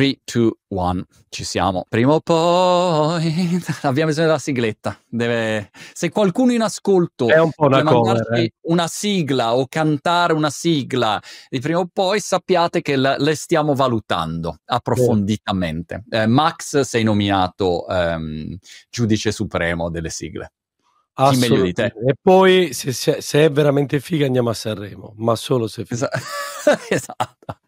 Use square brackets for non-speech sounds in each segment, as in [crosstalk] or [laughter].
3, 2, 1, ci siamo. Prima o poi [laughs] abbiamo bisogno della sigletta. Deve... Se qualcuno in ascolto è un po' una cover, eh. una sigla o cantare una sigla di prima o poi, sappiate che la, le stiamo valutando approfonditamente. Eh, Max sei nominato ehm, giudice supremo delle sigle. Chi meglio di te? E poi se, se, è veramente figa andiamo a Sanremo, ma solo se figa. [laughs] esatto.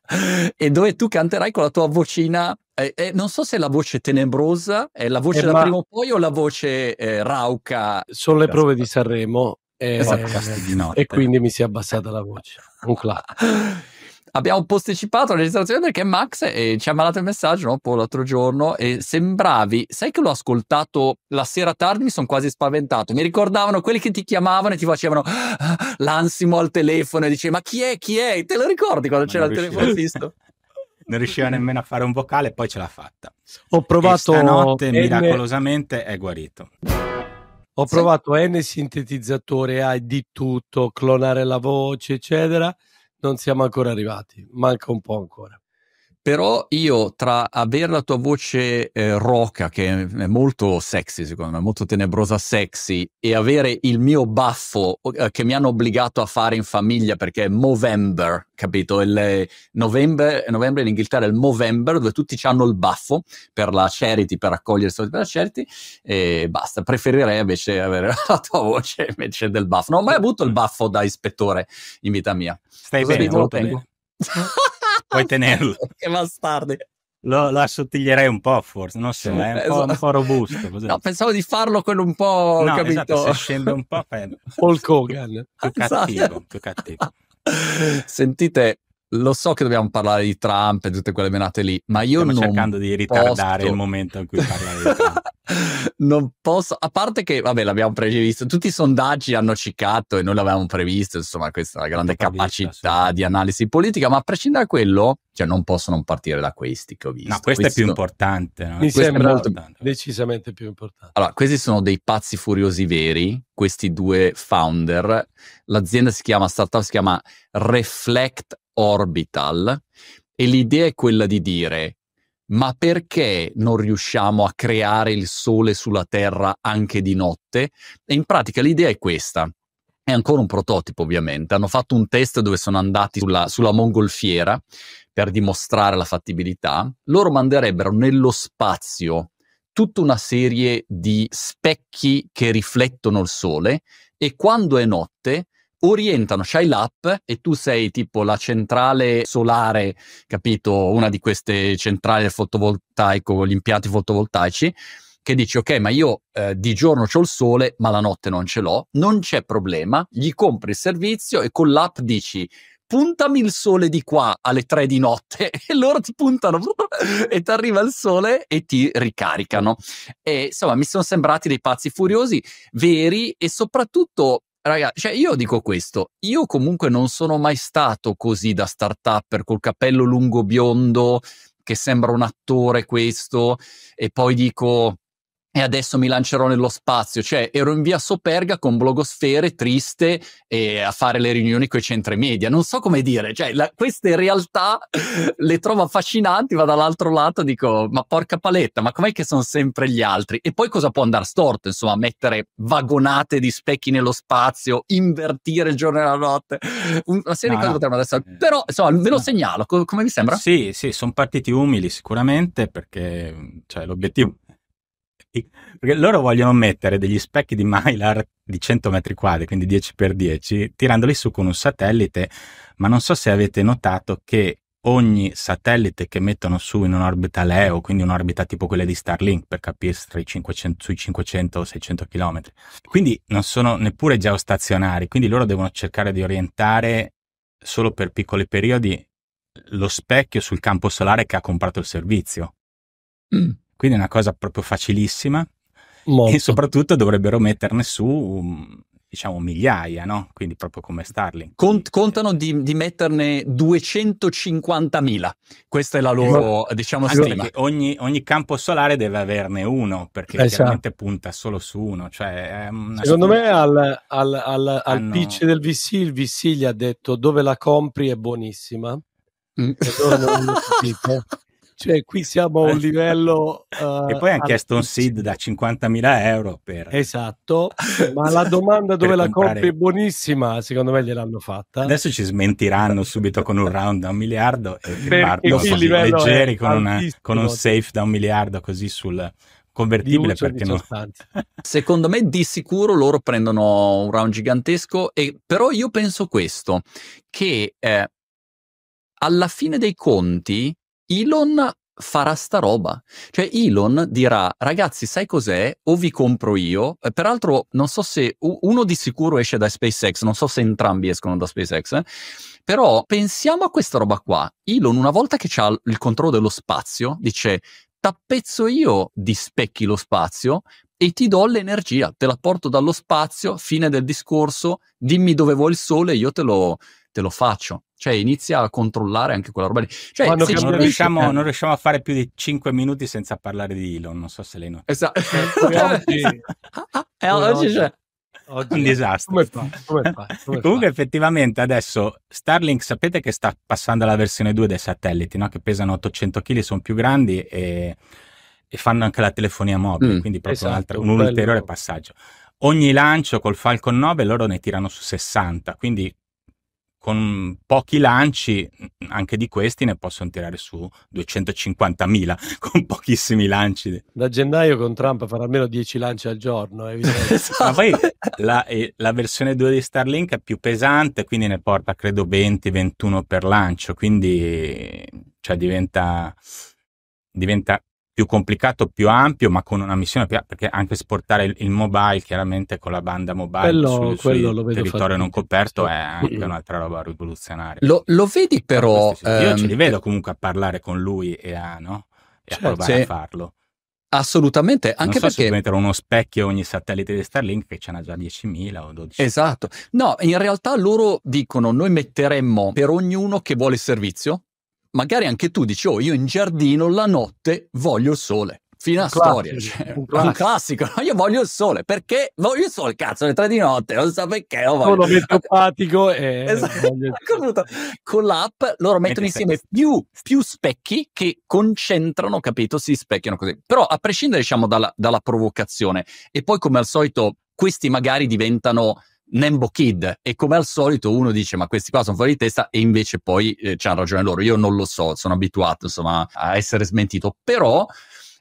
E dove tu canterai con la tua vocina, eh, eh, non so se è la voce tenebrosa, è la voce eh, da prima o poi o la voce eh, rauca. Sono le prove di Sanremo e, esatto. e quindi mi si è abbassata la voce. Un clap. [laughs] abbiamo posticipato la registrazione perché Max eh, ci ha mandato il messaggio no, poi l'altro giorno e sembravi, sai che l'ho ascoltato la sera tardi, mi sono quasi spaventato. Mi ricordavano quelli che ti chiamavano e ti facevano ah, l'ansimo al telefono e dicevi ma chi è, chi è? Te lo ricordi quando ma c'era il telefono fisso? [laughs] non riusciva nemmeno a fare un vocale, poi ce l'ha fatta. Ho provato. E stanotte, N... miracolosamente, è guarito. Ho provato N sintetizzatori, hai di tutto, clonare la voce, eccetera non siamo ancora arrivati, manca un po' ancora. Però io tra avere la tua voce eh, roca, che è molto sexy secondo me, molto tenebrosa sexy, e avere il mio baffo eh, che mi hanno obbligato a fare in famiglia perché è Movember, capito? Il novembre, novembre in Inghilterra è il Movember dove tutti hanno il baffo per la charity, per raccogliere soldi per la charity e basta. Preferirei invece avere [laughs] la tua voce invece del baffo. Non ho mai avuto il baffo da ispettore in vita mia. Stai Cosa bene, lo tengo. [laughs] Puoi tenerlo. [laughs] che bastardi. Lo, lo, assottiglierei un po', forse, non so, è un, esatto. po', un po', robusto. Così. No, pensavo di farlo quello un po', no, capito? Esatto, se scende un po', fai... [laughs] Hulk Hogan. Più cattivo, esatto. più cattivo. Sentite, lo so che dobbiamo parlare di Trump e tutte quelle menate lì, ma io Stiamo non cercando di ritardare posso... il momento in cui parlare di Trump. [laughs] non posso, a parte che, vabbè, l'abbiamo previsto, tutti i sondaggi hanno ciccato e noi l'avevamo previsto, insomma, questa è la grande capacità vista, di analisi politica, ma a prescindere da quello, cioè non posso non partire da questi che ho visto. No, questo questi è più sono... importante. No? Mi questo sembra molto... decisamente più importante. Allora, questi sono dei pazzi furiosi veri, questi due founder. L'azienda si chiama, startup si chiama Reflect Orbital e l'idea è quella di dire ma perché non riusciamo a creare il sole sulla Terra anche di notte? E in pratica l'idea è questa. È ancora un prototipo, ovviamente. Hanno fatto un test dove sono andati sulla, sulla mongolfiera per dimostrare la fattibilità. Loro manderebbero nello spazio tutta una serie di specchi che riflettono il sole e quando è notte orientano, c'hai l'app e tu sei tipo la centrale solare, capito? Una di queste centrali fotovoltaico gli impianti fotovoltaici che dici ok ma io eh, di giorno ho il sole ma la notte non ce l'ho, non c'è problema, gli compri il servizio e con l'app dici puntami il sole di qua alle tre di notte [laughs] e loro ti puntano [laughs] e ti arriva il sole e ti ricaricano. E insomma mi sono sembrati dei pazzi furiosi, veri e soprattutto Ragazzi, cioè io dico questo, io comunque non sono mai stato così da start-upper col capello lungo biondo che sembra un attore questo e poi dico e adesso mi lancerò nello spazio. Cioè, ero in via Soperga con blogosfere, triste, e a fare le riunioni con i centri media. Non so come dire, cioè, la, queste realtà [laughs] le trovo affascinanti, ma dall'altro lato dico, ma porca paletta, ma com'è che sono sempre gli altri? E poi cosa può andare storto? Insomma, mettere vagonate di specchi nello spazio, invertire il giorno e la notte, una serie no, di cose potrebbero adesso... Eh. Però, insomma, ve lo segnalo, co- come vi sembra? Sì, sì, sono partiti umili sicuramente, perché cioè, l'obiettivo perché loro vogliono mettere degli specchi di Mylar di 100 metri quadri, quindi 10x10, tirandoli su con un satellite, ma non so se avete notato che ogni satellite che mettono su in un'orbita LEO, quindi un'orbita tipo quella di Starlink, per capire 500, sui 500 o 600 km, quindi non sono neppure geostazionari, quindi loro devono cercare di orientare solo per piccoli periodi lo specchio sul campo solare che ha comprato il servizio. Mm. Quindi è una cosa proprio facilissima Molto. e soprattutto dovrebbero metterne su um, diciamo migliaia, no? Quindi proprio come Starlink. Cont- contano di, di, metterne 250.000. Questa è la loro, Ma, diciamo, stima. Ogni, ogni, campo solare deve averne uno, perché esatto. chiaramente punta solo su uno. Cioè Secondo me al, al, al, al pitch del VC, il VC gli ha detto dove la compri è buonissima. Mm. [laughs] Cioè, qui siamo a un livello... Uh, [laughs] e poi hanno chiesto un seed da 50.000 euro per... Esatto, [laughs] ma la domanda dove la compri è buonissima, secondo me gliel'hanno fatta. Adesso ci smentiranno subito con un round da un miliardo e partono così leggeri con, una, con un safe da un miliardo così sul convertibile perché no? [laughs] Secondo me di sicuro loro prendono un round gigantesco e però io penso questo che eh, alla fine dei conti Elon farà sta roba. Cioè Elon dirà, ragazzi, sai cos'è? O vi compro io. Eh, peraltro, non so se uno di sicuro esce da SpaceX, non so se entrambi escono da SpaceX, eh? però pensiamo a questa roba qua. Elon, una volta che ha il controllo dello spazio, dice, tappezzo io di specchi lo spazio e ti do l'energia, te la porto dallo spazio, fine del discorso, dimmi dove vuoi il sole, io te lo, te lo faccio. Cioè, inizia a controllare anche quella roba lì. Cioè, non, riusciamo, non, riusciamo, a fare più di 5 minuti senza parlare di Elon. Non so se lei nota. Esatto. Eh, [laughs] oggi, eh, oggi c'è. Oggi, un disastro. Come fa? Come fa? Come Comunque, fa? effettivamente, adesso Starlink sapete che sta passando alla versione 2 dei satelliti, no? che pesano 800 kg, sono più grandi e, e, fanno anche la telefonia mobile, mm, quindi proprio esatto, un, un ulteriore passaggio. Ogni lancio col Falcon 9 loro ne tirano su 60, quindi con pochi lanci, anche di questi ne possono tirare su 250.000 [laughs] con pochissimi lanci. Da gennaio con Trump farà almeno 10 lanci al giorno. [laughs] esatto. Ma poi la, la, versione 2 di Starlink è più pesante, quindi ne porta credo 20-21 per lancio, quindi cioè, diventa, diventa più complicato, più ampio, ma con una missione più perché anche esportare il, il mobile chiaramente con la banda mobile quello, sul, quello territorio non coperto è anche un'altra roba rivoluzionaria. Lo, lo vedi però... Ehm... Io ce li vedo comunque a parlare con lui e a, no? e a cioè, provare sì. a farlo. Assolutamente, anche non so perché... Mettere uno specchio ogni satellite di Starlink che ce n'ha già 10.000 o 12.000. Esatto. No, in realtà loro dicono noi metteremmo per ognuno che vuole il servizio, magari anche tu dici, oh, io in giardino la notte voglio il sole. Fino a storia, cioè, un, classico. un classico. [laughs] Io voglio il sole perché voglio il sole, cazzo, alle tre di notte, non so perché. Lo voglio. Sono [laughs] metopatico e [laughs] esatto. con l'app loro mettono insieme più, più, specchi che concentrano, capito? Si specchiano così. Però a prescindere, diciamo, dalla, dalla provocazione, e poi come al solito, questi magari diventano Nembo Kid. E come al solito uno dice ma questi qua sono fuori di testa e invece poi eh, c'hanno ragione loro, io non lo so, sono abituato insomma a essere smentito, però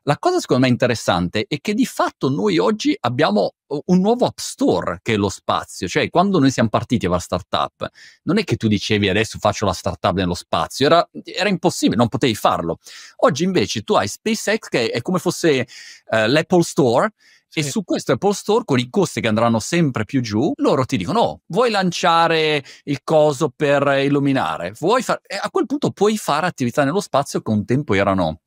la cosa secondo me interessante è che di fatto noi oggi abbiamo un nuovo app store che è lo spazio, cioè quando noi siamo partiti a fare startup, non è che tu dicevi adesso faccio la startup nello spazio, era, era impossibile, non potevi farlo. Oggi invece tu hai SpaceX che è come fosse uh, l'Apple Store sì. E su questo Apple Store, con i costi che andranno sempre più giù, loro ti dicono: oh, vuoi lanciare il coso per illuminare? Vuoi far... a quel punto puoi fare attività nello spazio che un tempo erano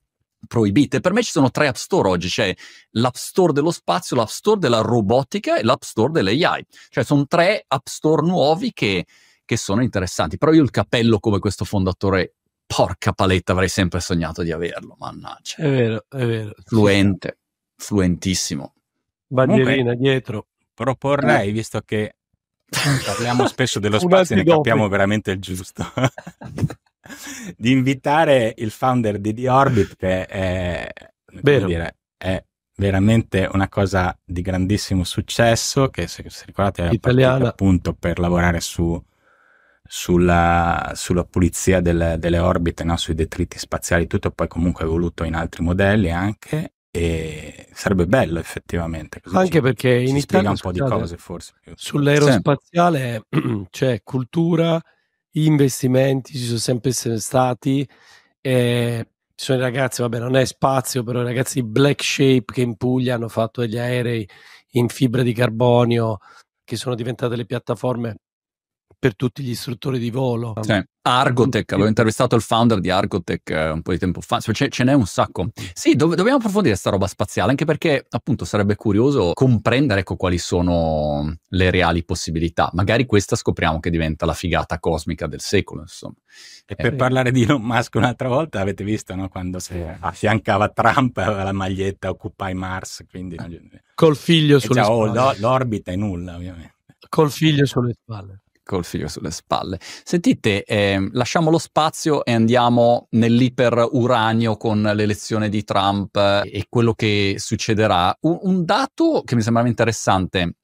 proibite. Per me ci sono tre app store oggi, c'è l'app store dello spazio, l'app store della robotica e l'app store dell'AI. Cioè sono tre app store nuovi che, che sono interessanti. Però io il cappello come questo fondatore, porca paletta, avrei sempre sognato di averlo, mannaggia. È vero, è vero. Fluente, fluentissimo bandierina Comunque, dietro. Proporrei, visto che [laughs] parliamo spesso dello spazio e ne capiamo veramente il giusto, [laughs] di invitare il founder di The Orbit, che è, dire, è veramente una cosa di grandissimo successo, che se, se ricordate è partita appunto per lavorare su, sulla, sulla, pulizia delle, delle orbite, no? sui detriti spaziali, tutto poi comunque evoluto in altri modelli anche e sarebbe bello effettivamente. Anche ci, perché in Italia un po' di cose forse. Sull'aerospaziale [clears throat] c'è cultura, investimenti ci sono sempre stati. E ci sono i ragazzi, vabbè, non è spazio, però i ragazzi di Black Shape che in Puglia hanno fatto degli aerei in fibra di carbonio che sono diventate le piattaforme per tutti gli istruttori di volo. Sì. Argotech, avevo intervistato il founder di Argotech eh, un po' di tempo fa, cioè, ce n'è un sacco. Sì, dov- dobbiamo approfondire questa roba spaziale, anche perché appunto sarebbe curioso comprendere ecco, quali sono le reali possibilità. Magari questa scopriamo che diventa la figata cosmica del secolo, insomma. E per eh, parlare di Elon Musk un'altra volta, avete visto no? quando si affiancava Trump aveva la maglietta Occupy Mars, quindi... Col figlio sulle già, spalle. Oh, l'orbita è nulla, ovviamente. Col figlio sulle spalle. Col figlio sulle spalle. Sentite, eh, lasciamo lo spazio e andiamo nell'iperuranio con l'elezione di Trump e quello che succederà. Un, un dato che mi sembrava interessante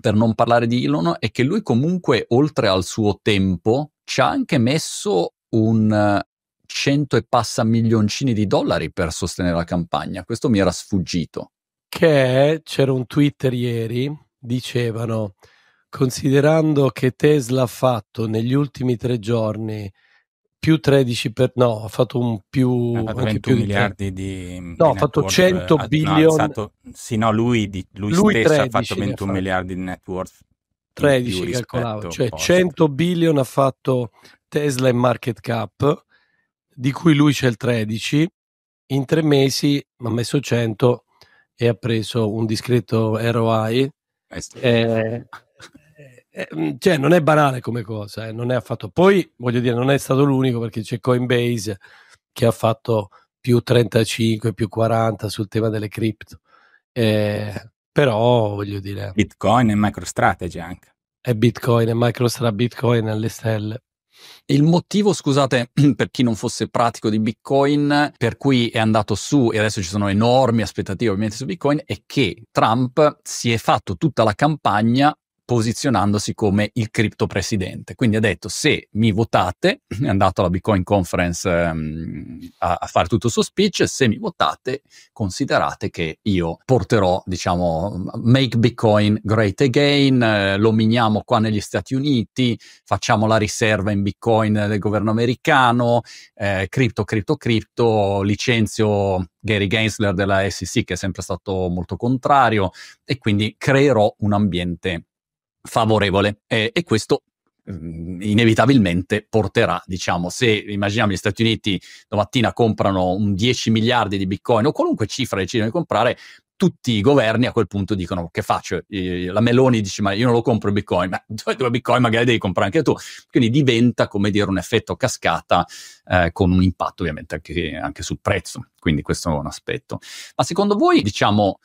per non parlare di Elon è che lui comunque, oltre al suo tempo, ci ha anche messo un cento e passa milioncini di dollari per sostenere la campagna. Questo mi era sfuggito. Che c'era un Twitter ieri, dicevano, considerando che Tesla ha fatto negli ultimi tre giorni più 13 per no, ha fatto un più ha fatto 21 più miliardi di, no, di ha fatto 100 billion no, sì, no, lui, di, lui, lui stesso ha fatto 21 miliardi di net worth 13 calcolavo, cioè post. 100 billion ha fatto Tesla in market cap di cui lui c'è il 13 in tre mesi ha messo 100 e ha preso un discreto ROI eh, eh, mm, cioè, non è banale come cosa, eh, non è affatto. Poi voglio dire, non è stato l'unico perché c'è Coinbase che ha fatto più 35, più 40 sul tema delle cripto. Eh, però voglio dire. Bitcoin e MicroStrategy anche. È Bitcoin e MicroStrategy, Bitcoin alle stelle. Il motivo, scusate, [clears throat] per chi non fosse pratico di Bitcoin, per cui è andato su e adesso ci sono enormi aspettative ovviamente su Bitcoin, è che Trump si è fatto tutta la campagna posizionandosi come il cripto presidente. Quindi ha detto se mi votate, è andato alla Bitcoin Conference um, a, a, fare tutto il suo speech, se mi votate considerate che io porterò, diciamo, make Bitcoin great again, eh, lo miniamo qua negli Stati Uniti, facciamo la riserva in Bitcoin del governo americano, eh, cripto, cripto, cripto, licenzio Gary Gensler della SEC che è sempre stato molto contrario e quindi creerò un ambiente favorevole eh, e questo mm, inevitabilmente porterà, diciamo, se immaginiamo gli Stati Uniti domattina comprano un 10 miliardi di bitcoin o qualunque cifra decidono di comprare, tutti i governi a quel punto dicono che faccio? La Meloni dice ma io non lo compro il bitcoin, ma due bitcoin magari devi comprare anche tu. Quindi diventa come dire un effetto cascata eh, con un impatto ovviamente anche, anche sul prezzo. Quindi questo è un aspetto. Ma secondo voi, diciamo,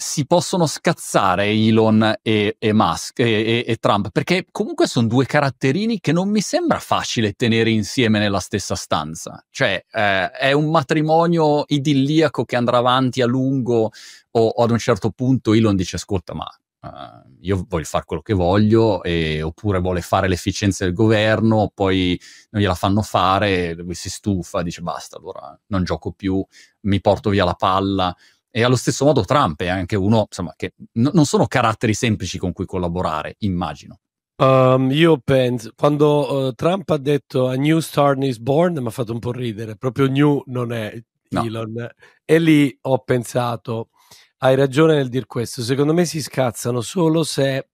si possono scazzare Elon e, e Musk e, e, Trump, perché comunque sono due caratterini che non mi sembra facile tenere insieme nella stessa stanza. Cioè, eh, è un matrimonio idilliaco che andrà avanti a lungo o, o ad un certo punto Elon dice ascolta ma Uh, io voglio fare quello che voglio, e, oppure vuole fare l'efficienza del governo, poi non gliela fanno fare, lui si stufa, dice basta, allora non gioco più, mi porto via la palla. E allo stesso modo Trump è anche uno, insomma, che n- non sono caratteri semplici con cui collaborare, immagino. Um, io penso, quando uh, Trump ha detto a new star is born, mi ha fatto un po' ridere, proprio new non è no. Elon. E lì ho pensato, hai ragione nel dire questo, secondo me si scazzano solo se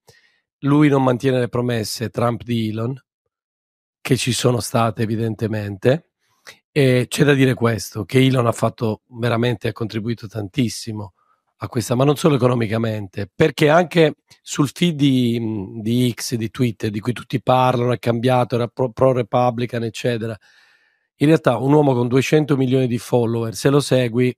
lui non mantiene le promesse, Trump di Elon, che ci sono state evidentemente, e c'è da dire questo, che Elon ha fatto veramente, ha contribuito tantissimo a questa, ma non solo economicamente, perché anche sul feed di, di X, di Twitter, di cui tutti parlano, è cambiato, era pro, pro-Republican, eccetera. In realtà un uomo con 200 milioni di follower, se lo segui,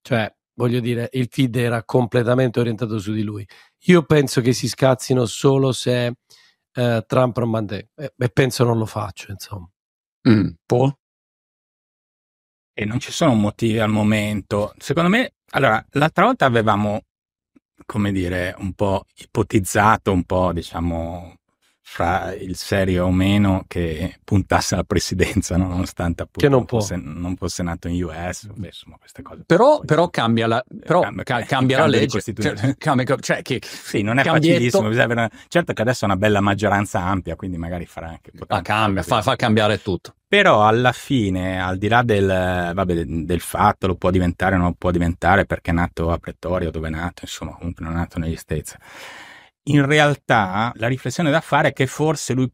cioè, voglio dire, il feed era completamente orientato su di lui. Io penso che si scazzino solo se eh, Trump non manda, e, penso non lo faccio, insomma. Mm, Paul? E non ci sono motivi al momento. Secondo me, allora, l'altra volta avevamo, come dire, un po' ipotizzato, un po', diciamo, fra il serio o meno che puntasse alla presidenza, no? nonostante appunto non, fosse, non, fosse, nato in US, Beh, insomma queste cose. Però, però cambia la, però cambia, ca- cambia la legge, cioè, cambia, cioè che, sì, non è cambietto. facilissimo, una, certo che adesso è una bella maggioranza ampia, quindi magari farà anche... Ah, cambia, fa, fa cambiare tutto. Però alla fine, al di là del, vabbè, del fatto, lo può diventare o non può diventare perché è nato a Pretoria, dove è nato, insomma, comunque non è nato negli States in realtà la riflessione da fare è che forse lui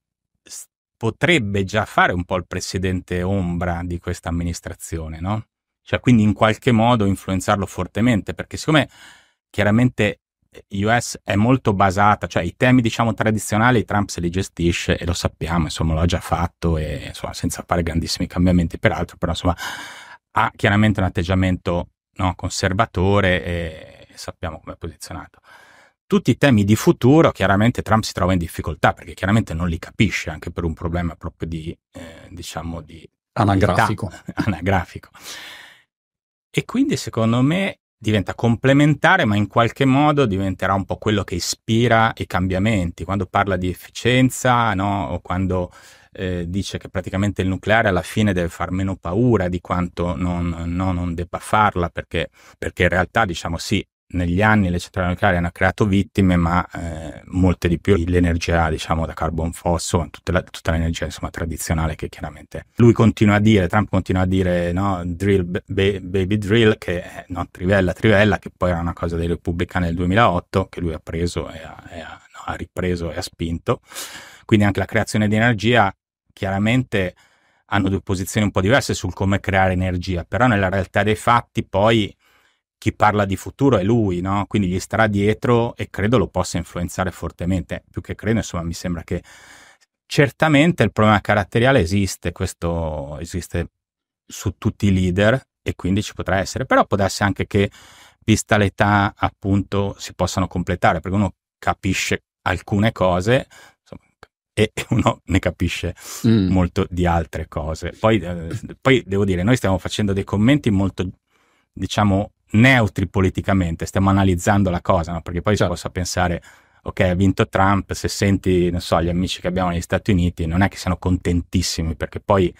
potrebbe già fare un po' il presidente ombra di questa amministrazione, no? Cioè, quindi in qualche modo influenzarlo fortemente, perché siccome chiaramente US è molto basata, cioè i temi diciamo tradizionali Trump se li gestisce e lo sappiamo, insomma l'ha già fatto e insomma senza fare grandissimi cambiamenti peraltro, però insomma ha chiaramente un atteggiamento no, conservatore e sappiamo come è posizionato. Tutti i temi di futuro, chiaramente Trump si trova in difficoltà perché chiaramente non li capisce anche per un problema proprio di, eh, diciamo, di anagrafico. [laughs] anagrafico. E quindi secondo me diventa complementare, ma in qualche modo diventerà un po' quello che ispira i cambiamenti. Quando parla di efficienza, no? o quando eh, dice che praticamente il nucleare alla fine deve far meno paura di quanto non, no, non debba farla, perché, perché in realtà, diciamo sì, negli anni le centrali nucleari hanno creato vittime, ma eh, molte di più l'energia, diciamo, da carbon fosso, tutta, la, tutta l'energia insomma, tradizionale che chiaramente lui continua a dire, Trump continua a dire no, drill, ba- baby drill, che è no, trivella, trivella, che poi era una cosa dei repubblicani nel 2008, che lui ha preso e ha, e ha, no, ha ripreso e ha spinto. Quindi anche la creazione di energia, chiaramente hanno due posizioni un po' diverse sul come creare energia, però nella realtà dei fatti poi chi parla di futuro è lui, no? quindi gli starà dietro e credo lo possa influenzare fortemente. Più che credo, insomma, mi sembra che certamente il problema caratteriale esiste, questo esiste su tutti i leader e quindi ci potrà essere, però può darsi anche che, vista l'età, appunto, si possano completare, perché uno capisce alcune cose e [laughs] uno ne capisce mm. molto di altre cose. Poi, eh, poi devo dire, noi stiamo facendo dei commenti molto, diciamo, neutri politicamente, stiamo analizzando la cosa, no? perché poi certo. si possa pensare, ok, ha vinto Trump, se senti, non so, gli amici che abbiamo negli Stati Uniti, non è che siano contentissimi, perché poi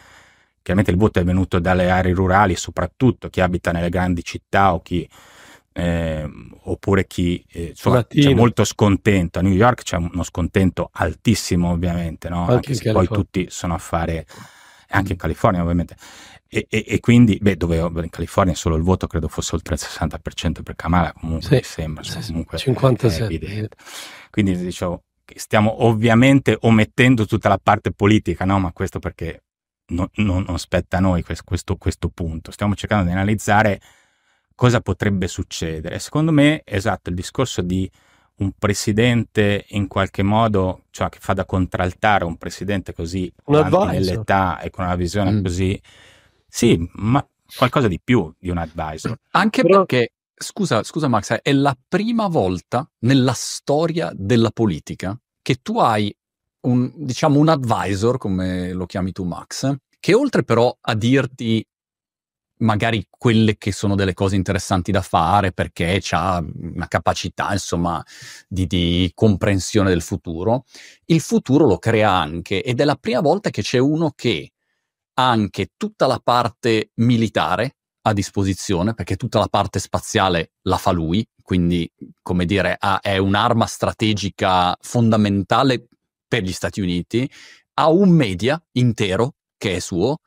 chiaramente il voto è venuto dalle aree rurali, soprattutto chi abita nelle grandi città o chi... Eh, oppure chi eh, insomma, c'è molto scontento a New York c'è uno scontento altissimo ovviamente no? anche, anche se poi tutti sono a fare anche in California ovviamente e, e, e, quindi, beh, dove in California solo il voto credo fosse oltre il 60% per Kamala, comunque sì, mi sembra, cioè, comunque 57. Quindi dicevo, stiamo ovviamente omettendo tutta la parte politica, no? Ma questo perché non, non, non spetta a noi questo, questo, questo, punto. Stiamo cercando di analizzare cosa potrebbe succedere. Secondo me, esatto, il discorso di un presidente in qualche modo, cioè che fa da contraltare un presidente così nell'età e con una visione mm. così sì, ma qualcosa di più di un advisor. Anche Però... perché, scusa, scusa Max, è la prima volta nella storia della politica che tu hai un, diciamo, un advisor, come lo chiami tu Max, che oltre però a dirti magari quelle che sono delle cose interessanti da fare perché ha una capacità, insomma, di, di, comprensione del futuro, il futuro lo crea anche ed è la prima volta che c'è uno che anche tutta la parte militare a disposizione, perché tutta la parte spaziale la fa lui, quindi, come dire, ha, è un'arma strategica fondamentale per gli Stati Uniti, ha un media intero che è suo,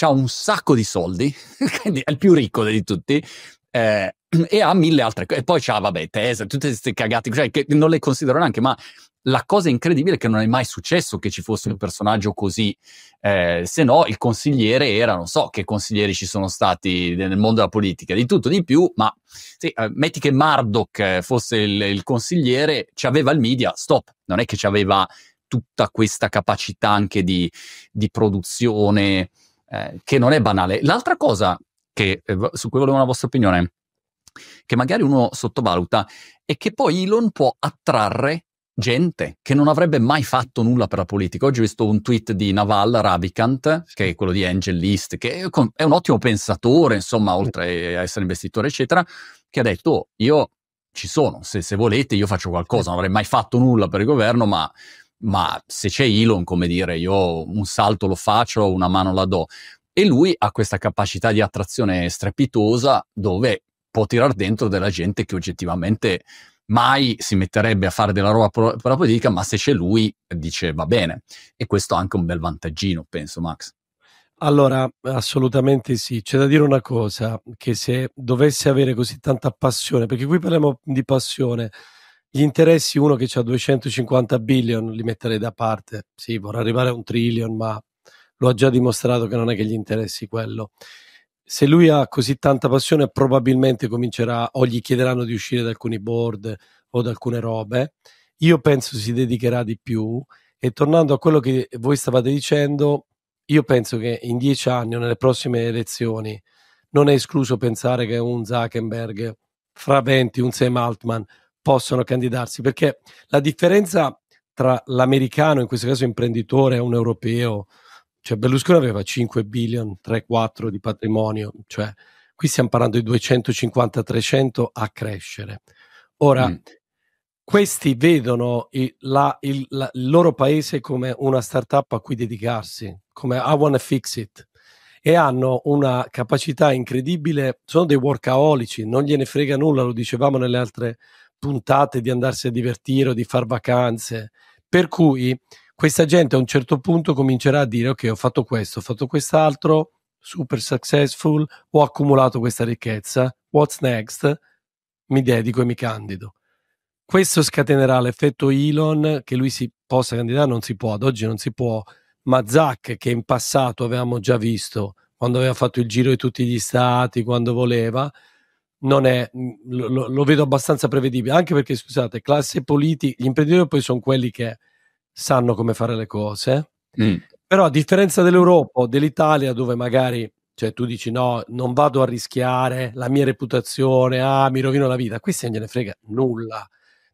ha un sacco di soldi, [laughs] quindi è il più ricco di tutti, eh, [clears throat] e ha mille altre cose. E poi c'ha, vabbè, Tesla, tutte queste cagate, cioè, che non le considero neanche, ma la cosa incredibile è che non è mai successo che ci fosse un personaggio così, eh, se no il consigliere era, non so che consiglieri ci sono stati nel mondo della politica, di tutto di più, ma sì, eh, metti che Murdoch fosse il, il consigliere, ci aveva il media, stop, non è che ci aveva tutta questa capacità anche di, di produzione, eh, che non è banale. L'altra cosa che, eh, su cui volevo una vostra opinione, che magari uno sottovaluta, è che poi Elon può attrarre gente che non avrebbe mai fatto nulla per la politica. Oggi ho visto un tweet di Naval Ravikant, che è quello di Angel List, che è un ottimo pensatore, insomma, oltre a essere investitore, eccetera, che ha detto, oh, io ci sono, se, se, volete io faccio qualcosa, non avrei mai fatto nulla per il governo, ma, ma se c'è Elon, come dire, io un salto lo faccio, una mano la do. E lui ha questa capacità di attrazione strepitosa dove può tirare dentro della gente che oggettivamente mai si metterebbe a fare della roba la politica, ma se c'è lui dice va bene. E questo è anche un bel vantaggino, penso, Max. Allora, assolutamente sì. C'è da dire una cosa, che se dovesse avere così tanta passione, perché qui parliamo di passione, gli interessi, uno che ha 250 billion li metterei da parte. Sì, vorrà arrivare a un trillion, ma lo ha già dimostrato che non è che gli interessi quello se lui ha così tanta passione, probabilmente comincerà o gli chiederanno di uscire da alcuni board o da alcune robe. Io penso si dedicherà di più. E tornando a quello che voi stavate dicendo, io penso che in dieci anni o nelle prossime elezioni non è escluso pensare che un Zuckerberg, fra 20, un Sam Altman, possono candidarsi, perché la differenza tra l'americano, in questo caso imprenditore, e un europeo, cioè Berlusconi aveva 5 billion, 3-4 di patrimonio, cioè qui stiamo parlando di 250-300 a crescere. Ora, mm. questi vedono il, la, il, la, il, loro paese come una startup a cui dedicarsi, come I wanna fix it, e hanno una capacità incredibile, sono dei workaholici, non gliene frega nulla, lo dicevamo nelle altre puntate, di andarsi a divertire o di far vacanze. Per cui questa gente a un certo punto comincerà a dire ok ho fatto questo, ho fatto quest'altro, super successful, ho accumulato questa ricchezza, what's next? Mi dedico e mi candido. Questo scatenerà l'effetto Elon che lui si possa candidare, non si può, ad oggi non si può, ma Zach che in passato avevamo già visto quando aveva fatto il giro di tutti gli stati, quando voleva, non è, lo, lo vedo abbastanza prevedibile, anche perché scusate, classe politica, gli imprenditori poi sono quelli che sanno come fare le cose. Mm. Però a differenza dell'Europa o dell'Italia, dove magari cioè, tu dici no, non vado a rischiare la mia reputazione, ah, mi rovino la vita, questi non gliene frega nulla,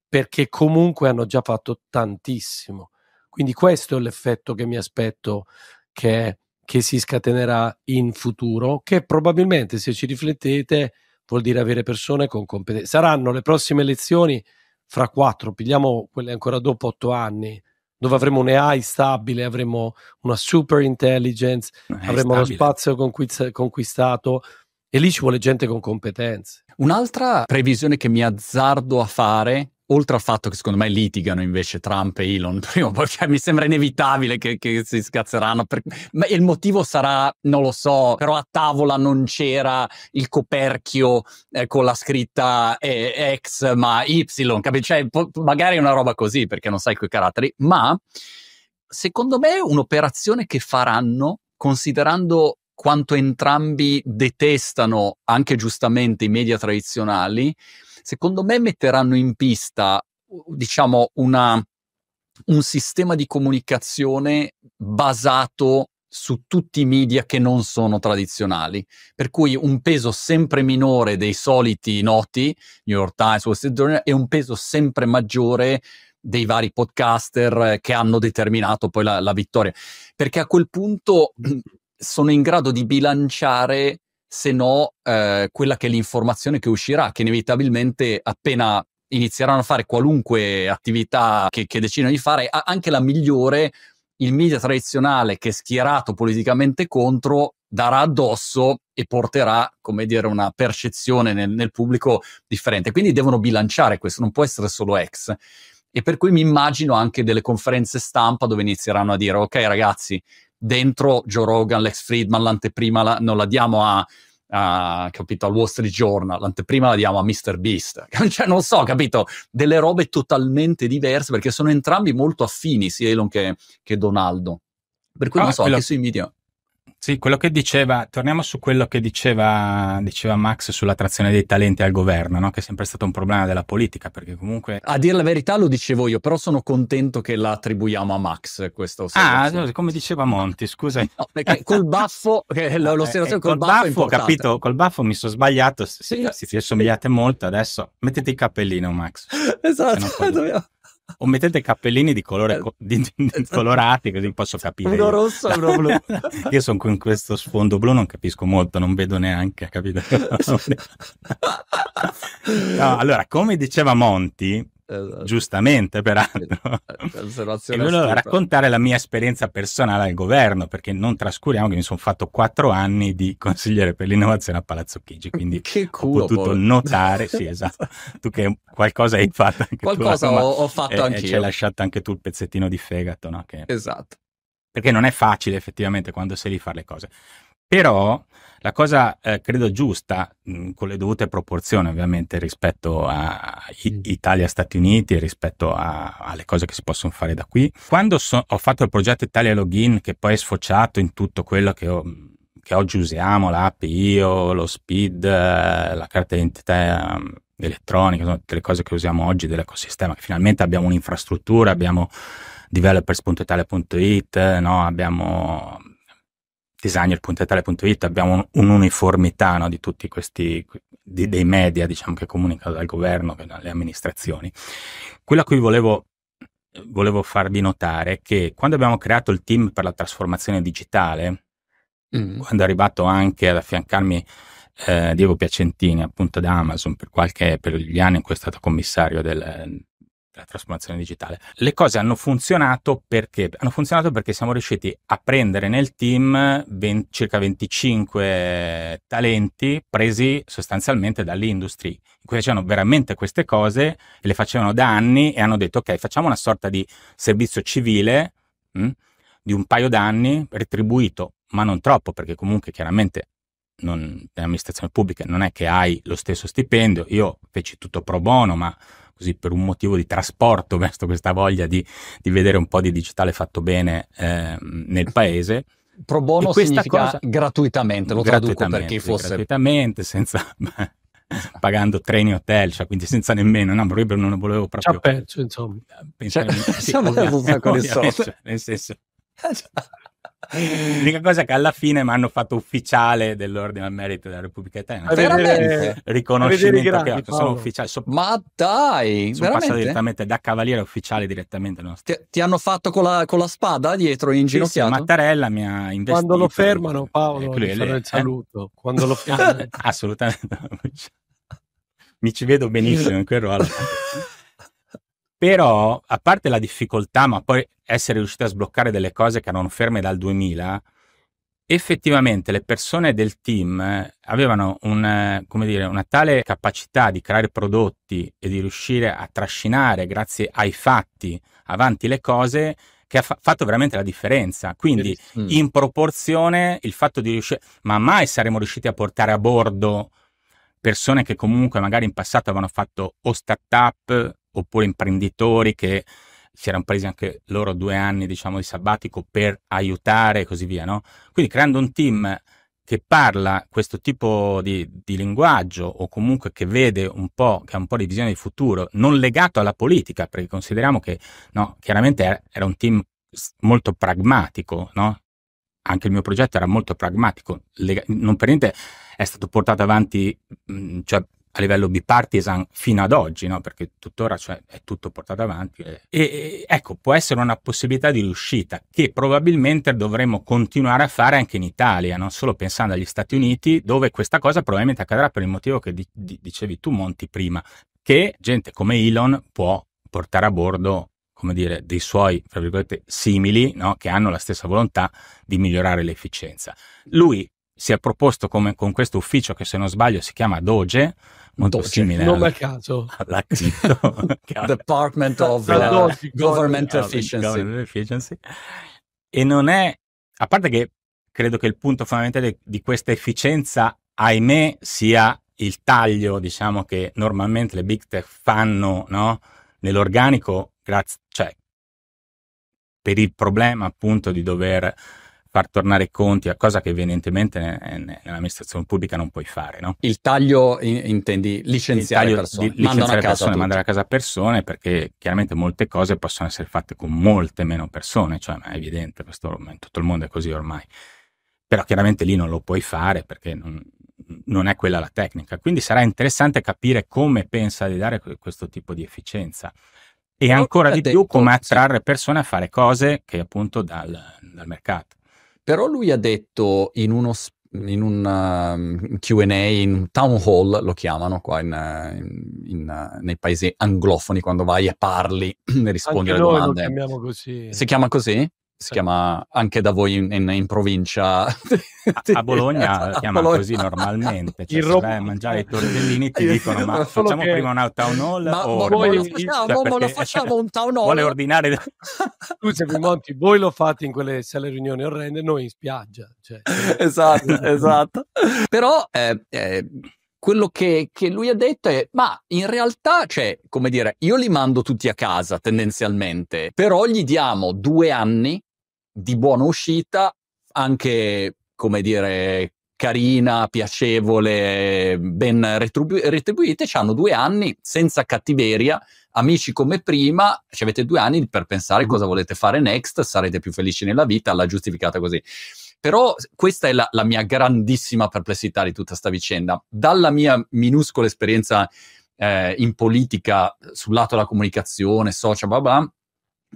perché comunque hanno già fatto tantissimo. Quindi questo è l'effetto che mi aspetto che, che si scatenerà in futuro, che probabilmente se ci riflettete vuol dire avere persone con competenze. Saranno le prossime elezioni fra quattro, pigliamo quelle ancora dopo otto anni, dove avremo un AI stabile, avremo una super intelligence, avremo stabile. lo spazio conquist- conquistato e lì ci vuole gente con competenze. Un'altra previsione che mi azzardo a fare oltre al fatto che secondo me litigano invece Trump e Elon, [laughs] prima o poi cioè, mi sembra inevitabile che, che si scazzeranno, per... ma il motivo sarà, non lo so, però a tavola non c'era il coperchio eh, con la scritta eh, X ma Y, capisci? Cioè, po- magari una roba così perché non sai quei caratteri, ma secondo me è un'operazione che faranno considerando quanto entrambi detestano anche giustamente i media tradizionali, secondo me metteranno in pista, diciamo, una, un sistema di comunicazione basato su tutti i media che non sono tradizionali, per cui un peso sempre minore dei soliti noti, New York Times, Wall Street Journal, e un peso sempre maggiore dei vari podcaster che hanno determinato poi la, la vittoria, perché a quel punto [clears throat] sono in grado di bilanciare se no eh, quella che è l'informazione che uscirà, che inevitabilmente appena inizieranno a fare qualunque attività che, che decidono di fare, anche la migliore, il media tradizionale che è schierato politicamente contro darà addosso e porterà, come dire, una percezione nel, nel pubblico differente. Quindi devono bilanciare questo, non può essere solo ex. E per cui mi immagino anche delle conferenze stampa dove inizieranno a dire, ok ragazzi, dentro Joe Rogan, Lex Friedman, l'anteprima la, non la diamo a, a, capito, al Wall Street Journal, l'anteprima la diamo a Mr. Beast. [laughs] cioè, non so, capito, delle robe totalmente diverse perché sono entrambi molto affini, sia Elon che, che Donaldo. Per cui ah, non so, quello... anche sui media. Sì, quello che diceva, torniamo su quello che diceva, diceva Max sull'attrazione dei talenti al governo, no? che è sempre stato un problema della politica, perché comunque... A dire la verità lo dicevo io, però sono contento che la attribuiamo a Max, questo. Ah, come diceva Monti, scusa. No, perché col baffo, l'osservazione eh, col, col baffo, baffo capito, col baffo mi sono sbagliato, sì, sì, sì, si assomigliate molto, adesso mettiti il cappellino Max. Esatto, dobbiamo... O mettete cappellini di colore co- di, di, di colorati così posso capire. Uno rosso e uno blu. [laughs] Io sono con questo sfondo blu, non capisco molto, non vedo neanche, capito? [laughs] [laughs] no, allora, come diceva Monti, Esatto. giustamente peraltro. Eh, e volevo raccontare la mia esperienza personale al governo, perché non trascuriamo che mi sono fatto quattro anni di consigliere per l'innovazione a Palazzo Chigi, quindi [laughs] culo, ho potuto poi. notare, sì [laughs] esatto, tu che qualcosa hai fatto anche Qualcosa tu, ho, ho fatto e, anche E ci hai lasciato anche tu il pezzettino di fegato, no? Che... Esatto. Perché non è facile effettivamente quando sei lì fare le cose. Però la cosa eh, credo giusta, mh, con le dovute proporzioni ovviamente rispetto a I- Italia Stati Uniti, rispetto a, alle cose che si possono fare da qui. Quando so- ho fatto il progetto Italia Login, che poi è sfociato in tutto quello che, ho, che oggi usiamo, l'app IO, lo speed, eh, la carta d'identità um, elettronica, sono tutte le cose che usiamo oggi dell'ecosistema, che finalmente abbiamo un'infrastruttura, abbiamo developers.italia.it, no? abbiamo designer.etale.it abbiamo un'uniformità no, di tutti questi di, dei media, diciamo, che comunicano dal governo, dalle amministrazioni. Quello a cui volevo, volevo farvi notare è che quando abbiamo creato il team per la trasformazione digitale, mm. quando è arrivato anche ad affiancarmi eh, Diego Piacentini appunto da Amazon per, qualche, per gli anni in cui è stato commissario del, la trasformazione digitale. Le cose hanno funzionato perché? Hanno funzionato perché siamo riusciti a prendere nel team 20, circa 25 talenti presi sostanzialmente dall'industria, in cui facevano veramente queste cose le facevano da anni e hanno detto ok, facciamo una sorta di servizio civile mh, hm, di un paio d'anni retribuito, ma non troppo perché comunque chiaramente non, nell'amministrazione pubblica non è che hai lo stesso stipendio, io feci tutto pro bono, ma così per un motivo di trasporto [laughs] verso questa voglia di, di vedere un po' di digitale fatto bene eh, nel paese. Pro bono significa cosa, gratuitamente, lo traduco per chi fosse... Gratuitamente, senza... [laughs] pagando treni hotel, cioè quindi senza nemmeno, no, proprio non volevo proprio... Ci ha perso, insomma. Pensare, cioè, sì, ovvia, ovvia, nel senso... L'unica cosa è che alla fine mi hanno fatto ufficiale dell'ordine al merito della Repubblica Italiana. Veramente? Riconoscimento gradi, che sono ufficiale. So, Ma dai, sono passato direttamente da cavaliere ufficiale direttamente. No? Ti, ti, hanno fatto con la, con la spada dietro in ginocchiato? Sì, Mattarella mi ha investito. Quando lo fermano, Paolo, eh, gli il saluto. Eh? Quando lo [laughs] fermano. Assolutamente. [laughs] mi ci vedo benissimo in quel ruolo. [laughs] Però, a parte la difficoltà, ma poi essere riusciti a sbloccare delle cose che erano ferme dal 2000, effettivamente le persone del team avevano un, dire, una tale capacità di creare prodotti e di riuscire a trascinare, grazie ai fatti, avanti le cose che ha fa- fatto veramente la differenza. Quindi, mm. in proporzione, il fatto di riuscire, ma mai saremmo riusciti a portare a bordo persone che comunque magari in passato avevano fatto o start-up oppure imprenditori che si erano presi anche loro due anni, diciamo, di sabbatico per aiutare e così via, no? Quindi creando un team che parla questo tipo di, di, linguaggio o comunque che vede un po', che ha un po' di visione di futuro, non legato alla politica, perché consideriamo che, no, chiaramente era, un team molto pragmatico, no? Anche il mio progetto era molto pragmatico, non per niente è stato portato avanti, cioè a livello bipartisan fino ad oggi, no? perché tuttora cioè, è tutto portato avanti. E, e, ecco, può essere una possibilità di riuscita che probabilmente dovremmo continuare a fare anche in Italia, non solo pensando agli Stati Uniti, dove questa cosa probabilmente accadrà per il motivo che di, di, dicevi tu, Monti, prima, che gente come Elon può portare a bordo come dire, dei suoi, tra virgolette, simili, no? che hanno la stessa volontà di migliorare l'efficienza. Lui si è proposto come, con questo ufficio che se non sbaglio si chiama Doge, molto Doge, simile nome a caso [laughs] alla cripto [laughs] Department of uh, Government, Efficiency. Government Efficiency e non è a parte che credo che il punto fondamentale di questa efficienza ahimè sia il taglio diciamo che normalmente le big tech fanno no? nell'organico grazie cioè per il problema appunto di dover far tornare i conti, cosa che evidentemente nell'amministrazione pubblica non puoi fare. No? Il taglio intendi licenziare persone, di, licenziare persone, mandare a casa persone perché chiaramente molte cose possono essere fatte con molte meno persone, cioè è evidente, questo, in tutto il mondo è così ormai. Però chiaramente lì non lo puoi fare perché non, non è quella la tecnica. Quindi sarà interessante capire come pensa di dare questo tipo di efficienza e ancora di più come attrarre persone a fare cose che appunto dal, dal mercato. Però lui ha detto in uno in un uh, QA, in un town hall lo chiamano qua in, in, in, uh, nei paesi anglofoni, quando vai e parli, [clears throat] e rispondi Anche alle noi domande. Lo chiamiamo così. Si chiama così? Si chiama anche da voi in, in, in provincia. A, a Bologna [laughs] la chiama così normalmente cioè, se vai a mangiare i tortellini ti [laughs] dicono ma facciamo che... prima un town hall ma, o voi, lo facciamo, cioè, lo [laughs] facciamo un town hall? vuole ordinare scusa Monti voi lo fate in quelle sale riunioni orrende noi in spiaggia cioè. esatto esatto. Però eh, eh, quello che, che, lui ha detto è, ma in realtà, cioè, come dire, io li mando tutti a casa tendenzialmente, però gli diamo due anni di buona uscita, anche, come dire, carina, piacevole, ben retribu- retribuite, hanno due anni senza cattiveria, amici come prima, ci avete due anni per pensare cosa volete fare next, sarete più felici nella vita, l'ha giustificata così. Però questa è la, la mia grandissima perplessità di tutta questa vicenda. Dalla mia minuscola esperienza eh, in politica sul lato della comunicazione, social, bla bla,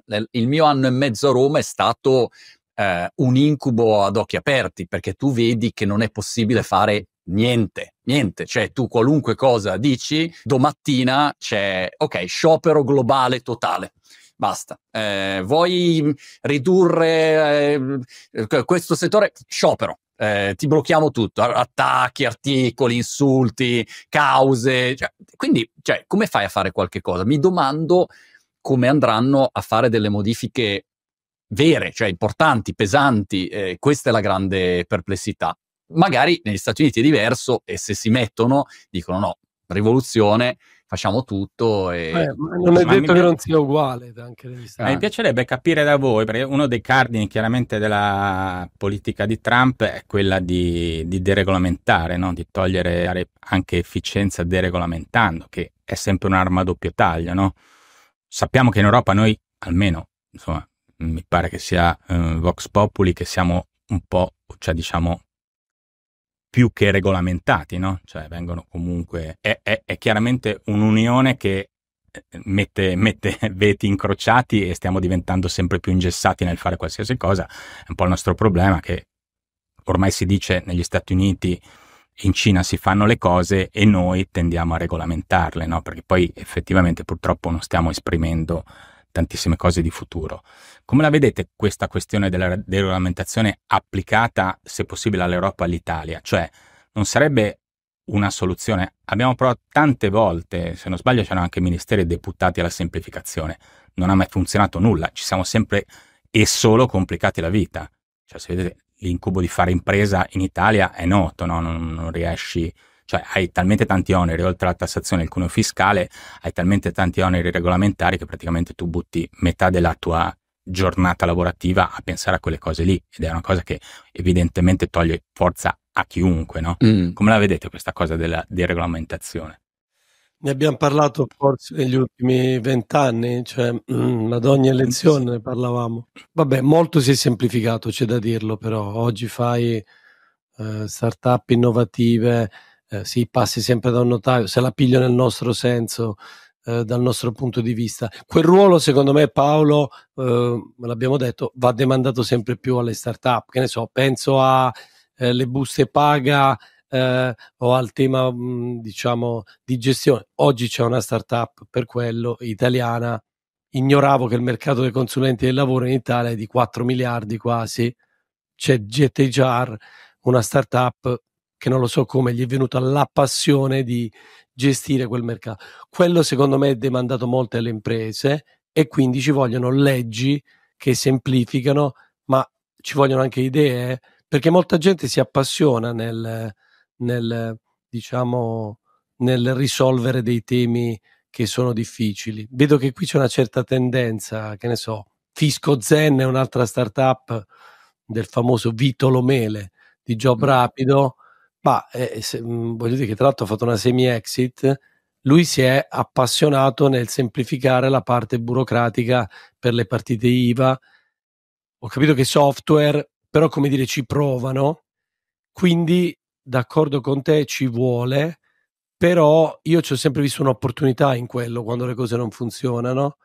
il mio anno e mezzo a Roma è stato eh, un incubo ad occhi aperti, perché tu vedi che non è possibile fare niente, niente, cioè tu qualunque cosa dici, domattina c'è, ok, sciopero globale totale. Basta. Eh, vuoi ridurre eh, questo settore? Sciopero. Eh, ti blocchiamo tutto, attacchi, articoli, insulti, cause. Cioè, quindi, cioè, come fai a fare qualche cosa? Mi domando come andranno a fare delle modifiche vere, cioè importanti, pesanti. Eh, questa è la grande perplessità. Magari negli Stati Uniti è diverso e se si mettono dicono no, rivoluzione, facciamo tutto. E... Eh, non è detto che non sia uguale anche negli Stati Uniti. Mi piacerebbe capire da voi, perché uno dei cardini chiaramente della politica di Trump è quella di, di deregolamentare, no? di togliere anche efficienza deregolamentando, che è sempre un'arma a doppio taglio. No? Sappiamo che in Europa noi, almeno, insomma, mi pare che sia uh, Vox Populi, che siamo un po', cioè diciamo, più che regolamentati, no? Cioè vengono comunque... È, è, è chiaramente un'unione che eh, mette, mette, [laughs] veti incrociati e stiamo diventando sempre più ingessati nel fare qualsiasi cosa. È un po' il nostro problema che ormai si dice negli Stati Uniti in Cina si fanno le cose e noi tendiamo a regolamentarle, no? perché poi effettivamente purtroppo non stiamo esprimendo tantissime cose di futuro. Come la vedete questa questione della deregolamentazione applicata, se possibile, all'Europa e all'Italia? Cioè, non sarebbe una soluzione? Abbiamo provato tante volte, se non sbaglio c'erano anche ministeri deputati alla semplificazione, non ha mai funzionato nulla, ci siamo sempre e solo complicati la vita. Cioè, se vedete, l'incubo di fare impresa in Italia è noto, no? non, non, riesci, cioè hai talmente tanti oneri, oltre alla tassazione e il cuneo fiscale, hai talmente tanti oneri regolamentari che praticamente tu butti metà della tua giornata lavorativa a pensare a quelle cose lì ed è una cosa che evidentemente toglie forza a chiunque, no? Mm. Come la vedete questa cosa della deregolamentazione? Ne abbiamo parlato forse negli ultimi vent'anni, cioè mm, ad ogni elezione ne parlavamo. Vabbè, molto si è semplificato, c'è da dirlo, però oggi fai eh, start-up innovative, eh, sì, passi sempre da un notaio, se la piglio nel nostro senso, eh, dal nostro punto di vista. Quel ruolo, secondo me, Paolo, eh, l'abbiamo detto, va demandato sempre più alle start-up. Che ne so, penso alle eh, buste paga eh, o al tema mh, diciamo di gestione. Oggi c'è una startup per quello italiana. Ignoravo che il mercato dei consulenti del lavoro in Italia è di 4 miliardi quasi. C'è GTJAR, una startup che non lo so come gli è venuta la passione di gestire quel mercato. Quello secondo me è demandato molto alle imprese e quindi ci vogliono leggi che semplificano, ma ci vogliono anche idee, perché molta gente si appassiona nel, nel, diciamo, nel risolvere dei temi che sono difficili. Vedo che qui c'è una certa tendenza, che ne so, Fisco Zen è un'altra startup del famoso Vito Lomele di Job mm. Rapido, ma eh, se, mm, voglio dire che tra l'altro ha fatto una semi-exit, lui si è appassionato nel semplificare la parte burocratica per le partite IVA. Ho capito che software, però come dire, ci provano, quindi d'accordo con te, ci vuole, però io ci ho sempre visto un'opportunità in quello quando le cose non funzionano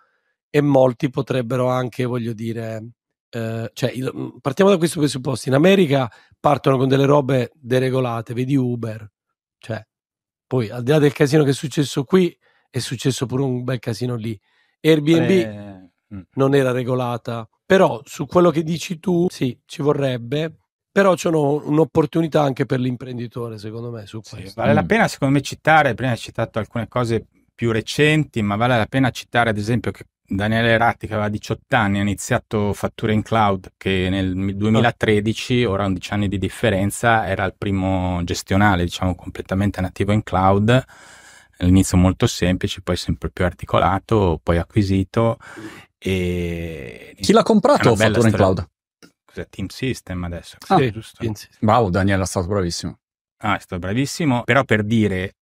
e molti potrebbero anche, voglio dire, eh, cioè, il, partiamo da questo presupposto. In America partono con delle robe deregolate, vedi Uber, cioè, poi al di là del casino che è successo qui, è successo pure un bel casino lì. Airbnb eh, non era regolata, però su quello che dici tu, sì, ci vorrebbe però c'è un'opportunità anche per l'imprenditore, secondo me, su questo. Sì, vale la pena, secondo me, citare, prima hai citato alcune cose più recenti, ma vale la pena citare, ad esempio, che Daniele Ratti, che aveva 18 anni, ha iniziato Fatture in Cloud, che nel 2013, ora 11 anni di differenza, era il primo gestionale, diciamo, completamente nativo in cloud. All'inizio molto semplice, poi sempre più articolato, poi acquisito. E... Chi l'ha comprato Fatture in Cloud? Cos'è? Team System adesso. Ah, sì, giusto? Bravo Daniele, è stato bravissimo. Ah, è stato bravissimo, però per dire,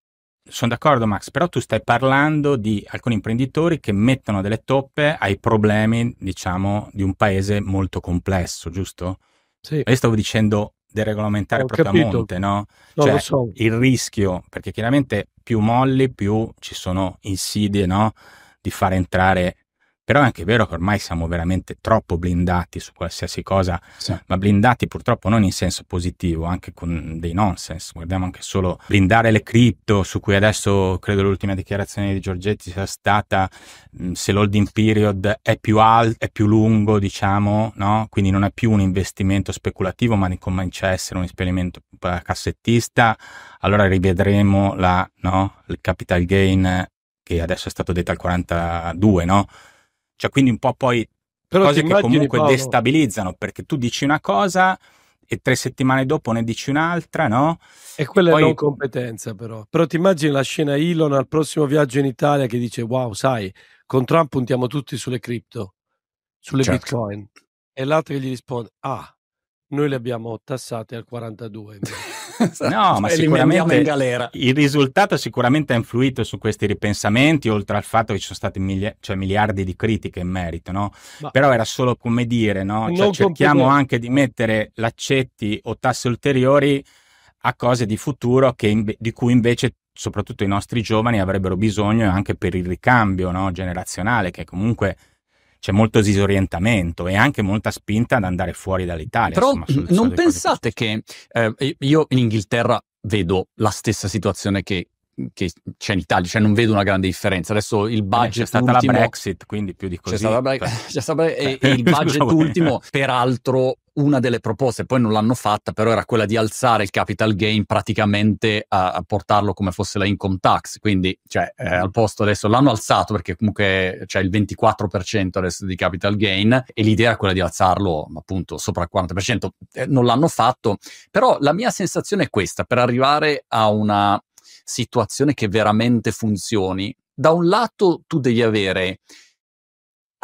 sono d'accordo Max, però tu stai parlando di alcuni imprenditori che mettono delle toppe ai problemi, diciamo, di un paese molto complesso, giusto? Sì. Io stavo dicendo deregolamentare Ho proprio capito. a monte, no? no cioè, so. il rischio, perché chiaramente più molli, più ci sono insidie, no? Di far entrare però è anche vero che ormai siamo veramente troppo blindati su qualsiasi cosa, sì. ma blindati purtroppo non in senso positivo, anche con dei nonsense. Guardiamo anche solo blindare le cripto, su cui adesso credo l'ultima dichiarazione di Giorgetti sia stata mm, se l'holding period è più alto, è più lungo, diciamo, no? Quindi non è più un investimento speculativo, ma comincia a essere un esperimento cassettista, allora rivedremo la, no? il capital gain che adesso è stato detto al 42, no? Cioè, quindi un po' poi Però cose che comunque Paolo... destabilizzano, perché tu dici una cosa e tre settimane dopo ne dici un'altra, no? E quella poi... è non competenza, però. Però ti immagini la scena Elon al prossimo viaggio in Italia che dice, wow, sai, con Trump puntiamo tutti sulle cripto, sulle certo. bitcoin. E l'altro che gli risponde, ah, noi le abbiamo tassate al 42. No, ma sicuramente il risultato sicuramente ha influito su questi ripensamenti, oltre al fatto che ci sono stati mili- cioè miliardi di critiche in merito, no? Ma Però era solo come dire, no? Cioè, cerchiamo anche di mettere laccetti o tasse ulteriori a cose di futuro di cui invece soprattutto i nostri giovani avrebbero bisogno anche per il ricambio no? generazionale che comunque c'è molto disorientamento e anche molta spinta ad andare fuori dall'Italia. Però insomma, non pensate che eh, io in Inghilterra vedo la stessa situazione che che c'è in Italia, cioè non vedo una grande differenza. Adesso il budget c'è stata ultimo, la Brexit, quindi più di così. [laughs] C'è stata, c'è stata e, e, il [laughs] budget ultimo, peraltro, una delle proposte, poi non l'hanno fatta, però era quella di alzare il capital gain praticamente a, a portarlo come fosse la income tax. Quindi, cioè, eh, al posto adesso l'hanno alzato perché comunque c'è il 24% adesso di capital gain e l'idea era quella di alzarlo appunto sopra il 40%. Eh, non l'hanno fatto, però la mia sensazione è questa, per arrivare a una situazione che veramente funzioni, da un lato tu devi avere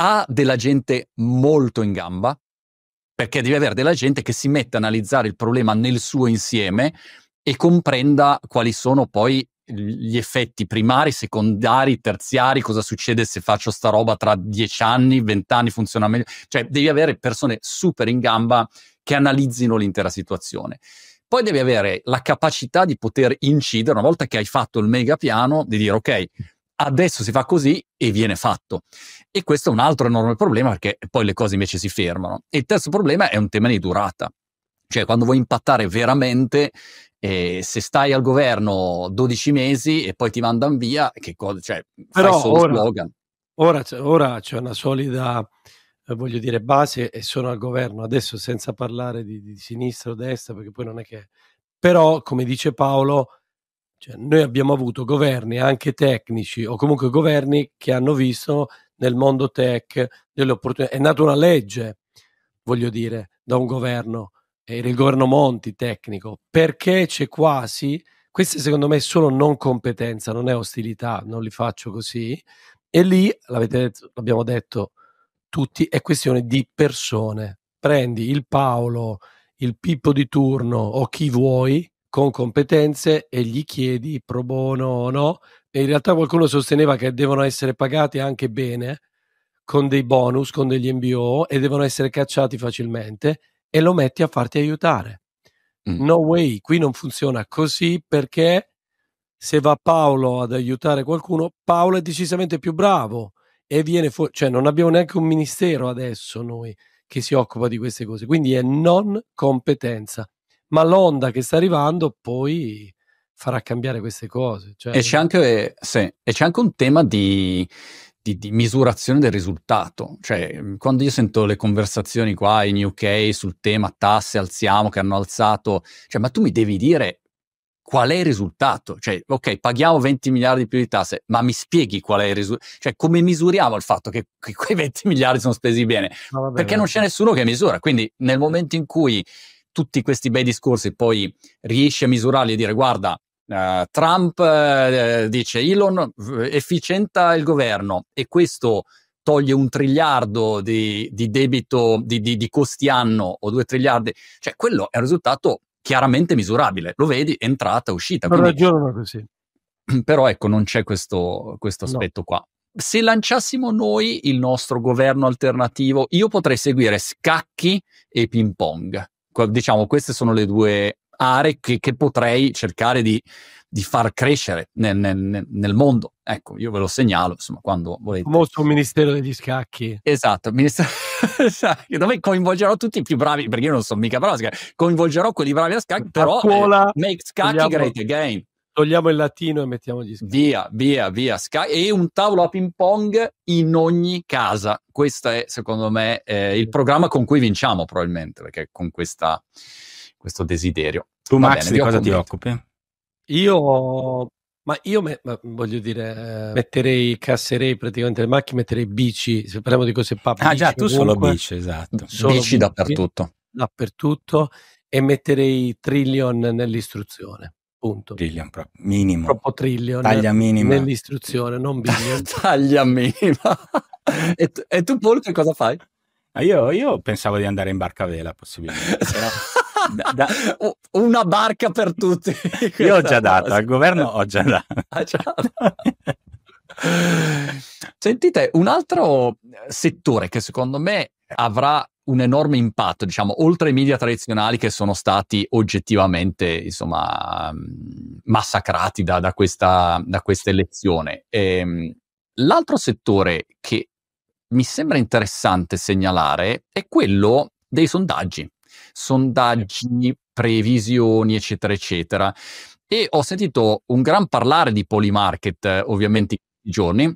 A della gente molto in gamba, perché devi avere della gente che si mette a analizzare il problema nel suo insieme e comprenda quali sono poi gli effetti primari, secondari, terziari, cosa succede se faccio sta roba tra dieci anni, vent'anni funziona meglio. Cioè devi avere persone super in gamba che analizzino l'intera situazione. Poi devi avere la capacità di poter incidere, una volta che hai fatto il mega piano, di dire ok, adesso si fa così e viene fatto. E questo è un altro enorme problema perché poi le cose invece si fermano. E il terzo problema è un tema di durata. Cioè, quando vuoi impattare veramente, eh, se stai al governo 12 mesi e poi ti mandano via, che cosa, cioè, Però fai solo ora, slogan. Ora, ora c'è una solida eh, voglio dire, base e sono al governo, adesso senza parlare di, di sinistra o destra, perché poi non è che... Però, come dice Paolo, cioè, noi abbiamo avuto governi anche tecnici o comunque governi che hanno visto nel mondo tech delle opportunità. È nata una legge, voglio dire, da un governo, era il governo Monti tecnico, perché c'è quasi, questa secondo me è solo non competenza, non è ostilità, non li faccio così, e lì, l'abbiamo detto, tutti, è questione di persone. Prendi il Paolo, il Pippo di turno o chi vuoi con competenze e gli chiedi pro bono o no. E in realtà qualcuno sosteneva che devono essere pagati anche bene con dei bonus, con degli MBO e devono essere cacciati facilmente e lo metti a farti aiutare. Mm. No way, qui non funziona così perché se va Paolo ad aiutare qualcuno, Paolo è decisamente più bravo e viene fuori, cioè non abbiamo neanche un ministero adesso noi che si occupa di queste cose, quindi è non competenza, ma l'onda che sta arrivando poi farà cambiare queste cose. Cioè... E, c'è anche, sì, e c'è anche un tema di, di, di, misurazione del risultato. Cioè, quando io sento le conversazioni qua in UK sul tema tasse alziamo, che hanno alzato, cioè, ma tu mi devi dire qual è il risultato? Cioè, ok, paghiamo 20 miliardi più di tasse, ma mi spieghi qual è il risultato? Cioè, come misuriamo il fatto che, che quei 20 miliardi sono spesi bene? No, vabbè, Perché non c'è nessuno che misura. Quindi, nel momento in cui tutti questi bei discorsi poi riesci a misurarli e dire, guarda, uh, Trump uh, dice Elon efficienta il governo e questo toglie un triliardo di, di debito, di, di, di costi anno o due triliardi, cioè quello è un risultato chiaramente misurabile, lo vedi, entrata, uscita. Non ragionano così. [clears throat] Però ecco, non c'è questo, questo aspetto no. qua. Se lanciassimo noi il nostro governo alternativo, io potrei seguire scacchi e ping pong diciamo, queste sono le due aree che, che potrei cercare di, di far crescere nel, nel, nel, mondo. Ecco, io ve lo segnalo, insomma, quando volete. Famoso Ministero degli Scacchi. Esatto, ministero... [laughs] dove coinvolgerò tutti i più bravi, perché io non sono mica bravo, coinvolgerò quelli bravi a scacchi, però a scuola, eh, make scacchi togliamo, great again. Togliamo il latino e mettiamo gli scacchi. Via, via, via. Scacchi. E un tavolo a ping pong in ogni casa. Questo è, secondo me, eh, il programma con cui vinciamo, probabilmente, perché con questa, questo desiderio. Tu, Va Max, bene, di cosa ti occupi? Io, ma io me, ma voglio dire, eh, metterei, casserei praticamente le macchine, metterei bici, se parliamo di cose pub. Ah già, tu solo bici, esatto. Solo bici, bici dappertutto. Dappertutto e metterei trillion nell'istruzione. Punto. Trillion, pro- minimo. Troppo trillion. Taglia minima. Nell'istruzione, non [laughs] billion. Taglia minima. [laughs] e, tu, e tu, Paul, che cosa fai? Ah, io, io, pensavo di andare in barca a vela, possibilmente. Però [laughs] da, da, una barca per tutti. [laughs] Io ho già dato, al governo ho già dato. [laughs] Sentite, un altro settore che secondo me avrà un enorme impatto, diciamo, oltre ai media tradizionali che sono stati oggettivamente, insomma, massacrati da, da, questa, da questa, elezione. E, ehm, l'altro settore che mi sembra interessante segnalare è quello dei sondaggi sondaggi, previsioni, eccetera, eccetera. E ho sentito un gran parlare di Polymarket, ovviamente in questi giorni.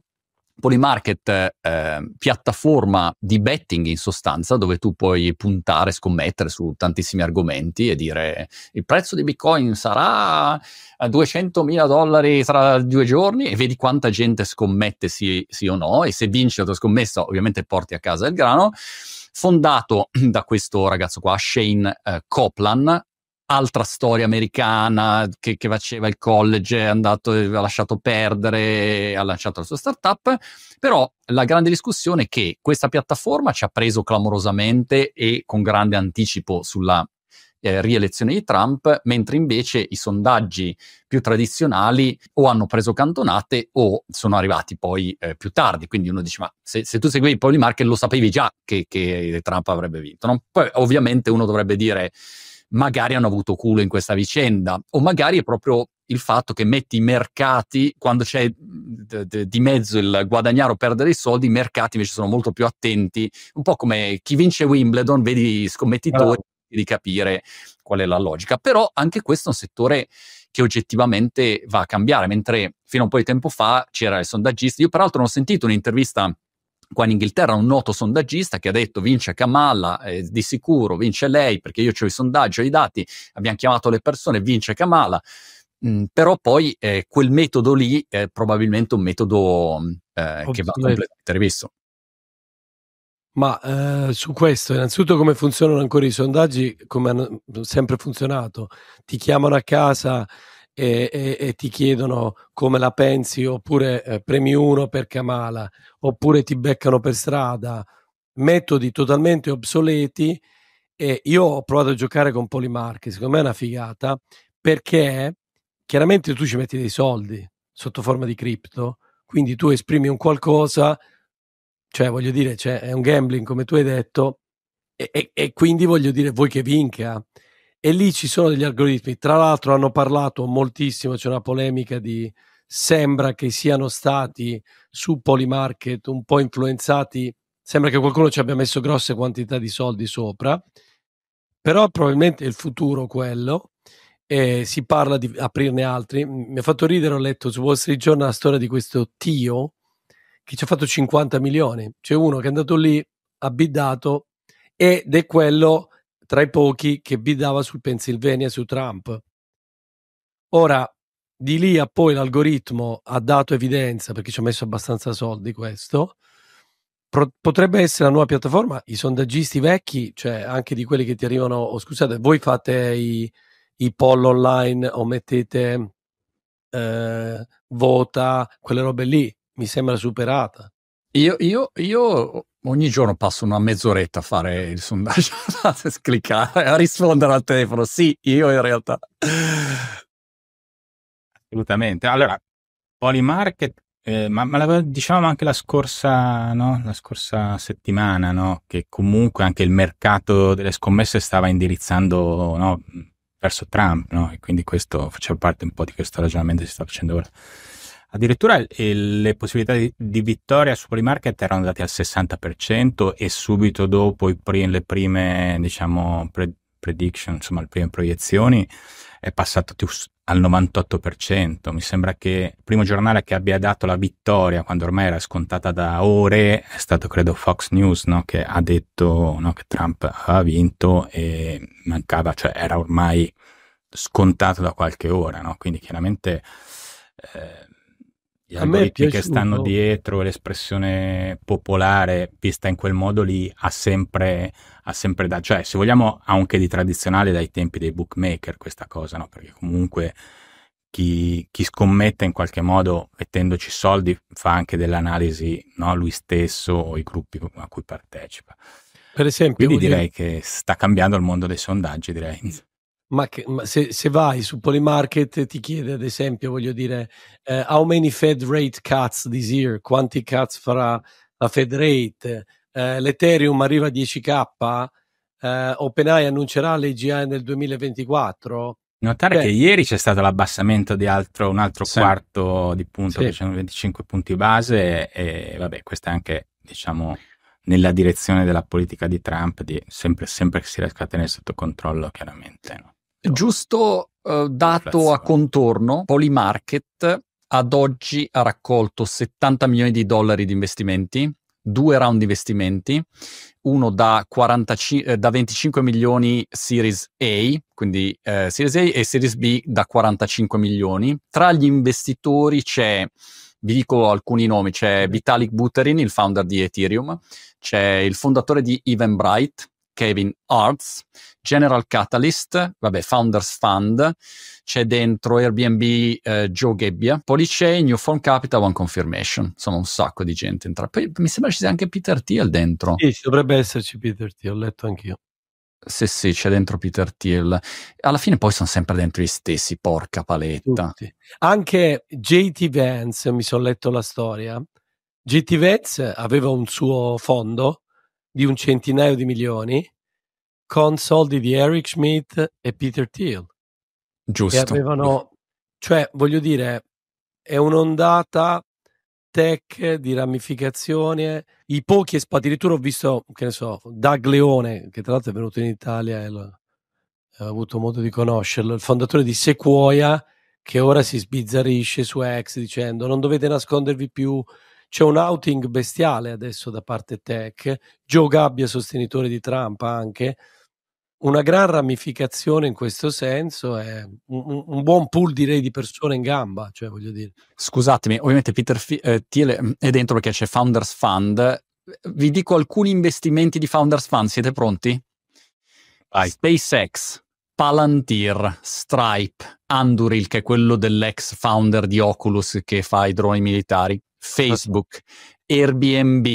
Polymarket, eh, piattaforma di betting in sostanza, dove tu puoi puntare, scommettere su tantissimi argomenti e dire il prezzo di Bitcoin sarà a 200 mila dollari tra due giorni e vedi quanta gente scommette sì, sì o no e se vinci la tua scommessa ovviamente porti a casa il grano fondato [clears throat] da questo ragazzo qua, Shane eh, Coplan, altra storia americana che, che, faceva il college, è andato, ha lasciato perdere, ha lanciato la sua startup, però la grande discussione è che questa piattaforma ci ha preso clamorosamente e con grande anticipo sulla eh, rielezione di Trump, mentre invece i sondaggi più tradizionali o hanno preso cantonate o sono arrivati poi eh, più tardi. Quindi uno dice, ma se, se tu seguivi Pauli Market lo sapevi già che, che Trump avrebbe vinto. No? Poi ovviamente uno dovrebbe dire, magari hanno avuto culo in questa vicenda, o magari è proprio il fatto che metti i mercati, quando c'è di mezzo il guadagnare o perdere i soldi, i mercati invece sono molto più attenti, un po' come chi vince Wimbledon, vedi i scommettitori, di capire qual è la logica. Però anche questo è un settore che oggettivamente va a cambiare, mentre fino a un po' di tempo fa c'era il sondaggista. Io peraltro non ho sentito un'intervista qua in Inghilterra un noto sondaggista che ha detto vince Kamala, eh, di sicuro vince lei perché io ho i sondaggi, ho i dati, abbiamo chiamato le persone, vince Kamala. Mm, però poi eh, quel metodo lì è probabilmente un metodo eh, che va completamente rivisto. Ma eh, su questo, innanzitutto come funzionano ancora i sondaggi, come hanno sempre funzionato, ti chiamano a casa e, e, e ti chiedono come la pensi, oppure eh, premi uno per Kamala, oppure ti beccano per strada, metodi totalmente obsoleti. E io ho provato a giocare con Polymark, secondo me è una figata, perché chiaramente tu ci metti dei soldi sotto forma di cripto, quindi tu esprimi un qualcosa cioè, voglio dire, cioè, è un gambling, come tu hai detto, e, e, e, quindi voglio dire, vuoi che vinca. E lì ci sono degli algoritmi. Tra l'altro hanno parlato moltissimo, c'è una polemica di sembra che siano stati su Polymarket un po' influenzati, sembra che qualcuno ci abbia messo grosse quantità di soldi sopra, però probabilmente è il futuro quello. E si parla di aprirne altri. Mi ha fatto ridere, ho letto su Wall Street Journal la storia di questo Tio, che ci ha fatto 50 milioni. C'è uno che è andato lì, ha biddato ed è quello tra i pochi che biddava sul Pennsylvania su Trump. Ora, di lì a poi l'algoritmo ha dato evidenza perché ci ha messo abbastanza soldi questo. Potrebbe essere la nuova piattaforma. I sondaggisti vecchi, cioè anche di quelli che ti arrivano, oh, scusate, voi fate i, i poll online o mettete eh, vota, quelle robe lì mi sembra superata. Io, io, io ogni giorno passo una mezz'oretta a fare il sondaggio, [laughs] a cliccare, a rispondere al telefono. Sì, io in realtà. Assolutamente. Allora, Polymarket Eh, ma, ma diciamo anche la scorsa, no? la scorsa settimana, no? che comunque anche il mercato delle scommesse stava indirizzando no? verso Trump, e quindi questo faceva parte un po' di questo ragionamento che si sta facendo ora. Addirittura le possibilità di, di, vittoria su Polymarket erano andate al 60% e subito dopo prim, le prime, diciamo, pre, prediction, insomma, le prime proiezioni è passato al 98%. Mi sembra che il primo giornale che abbia dato la vittoria, quando ormai era scontata da ore, è stato credo Fox News, no? che ha detto no, che Trump aveva vinto e mancava, cioè era ormai scontato da qualche ora. No? Quindi chiaramente eh, gli algoritmi che stanno dietro e l'espressione popolare vista in quel modo lì ha sempre, ha sempre da, cioè se vogliamo ha anche di tradizionale dai tempi dei bookmaker questa cosa, no? Perché comunque chi, chi, scommette in qualche modo mettendoci soldi fa anche dell'analisi, no? Lui stesso o i gruppi a cui partecipa. Per esempio, quindi direi che sta cambiando il mondo dei sondaggi, direi. Ma, che, ma se, se, vai su Polymarket ti chiede ad esempio, voglio dire, uh, how many Fed rate cuts this year? Quanti cuts farà la Fed rate? Uh, L'Ethereum arriva a 10k? Uh, eh, OpenAI annuncerà l'AGI nel 2024? Notare Beh. che ieri c'è stato l'abbassamento di altro, un altro sì. quarto di punto, sì. che sono 25 punti base e, e vabbè, questa è anche, diciamo, nella direzione della politica di Trump, di sempre, sempre che si riesca a tenere sotto controllo, chiaramente. No? Giusto uh, dato a contorno, Polymarket ad oggi ha raccolto 70 milioni di dollari di investimenti, due round di investimenti, uno da, 45, eh, da 25 milioni Series A, quindi eh, Series A e Series B da 45 milioni. Tra gli investitori c'è, vi dico alcuni nomi, c'è Vitalik Buterin, il founder di Ethereum, c'è il fondatore di Eventbrite, Kevin Arts, General Catalyst, vabbè, Founders Fund, c'è dentro Airbnb eh, Joe Gebbia, Polychain, New Form Capital, One Confirmation, sono un sacco di gente. Entra- Poi mi sembra ci sia anche Peter Thiel dentro. Sì, dovrebbe esserci Peter Thiel, ho letto anch'io. Sì, sì, c'è dentro Peter Thiel. Alla fine poi sono sempre dentro gli stessi, porca paletta. Tutti. Anche JT Vance, mi sono letto la storia. JT Vance aveva un suo fondo di un centinaio di milioni con soldi di Eric Schmidt e Peter Thiel. Giusto. E avevano, cioè, voglio dire, è un'ondata tech di ramificazione. I pochi espati, addirittura ho visto, che ne so, Doug Leone, che tra l'altro è venuto in Italia e lo, ho avuto modo di conoscerlo, il fondatore di Sequoia, che ora si sbizzarrisce su X dicendo non dovete nascondervi più c'è un outing bestiale adesso da parte tech, Joe Gabbia sostenitore di Trump anche, una gran ramificazione in questo senso è un, un, buon pool direi di persone in gamba, cioè voglio dire. Scusatemi, ovviamente Peter F- eh, Thiel mm, è dentro perché c'è Founders Fund. Vi dico alcuni investimenti di Founders Fund, siete pronti? Vai. SpaceX, Palantir, Stripe, Anduril, che è quello dell'ex founder di Oculus che fa i droni militari, Facebook, Airbnb,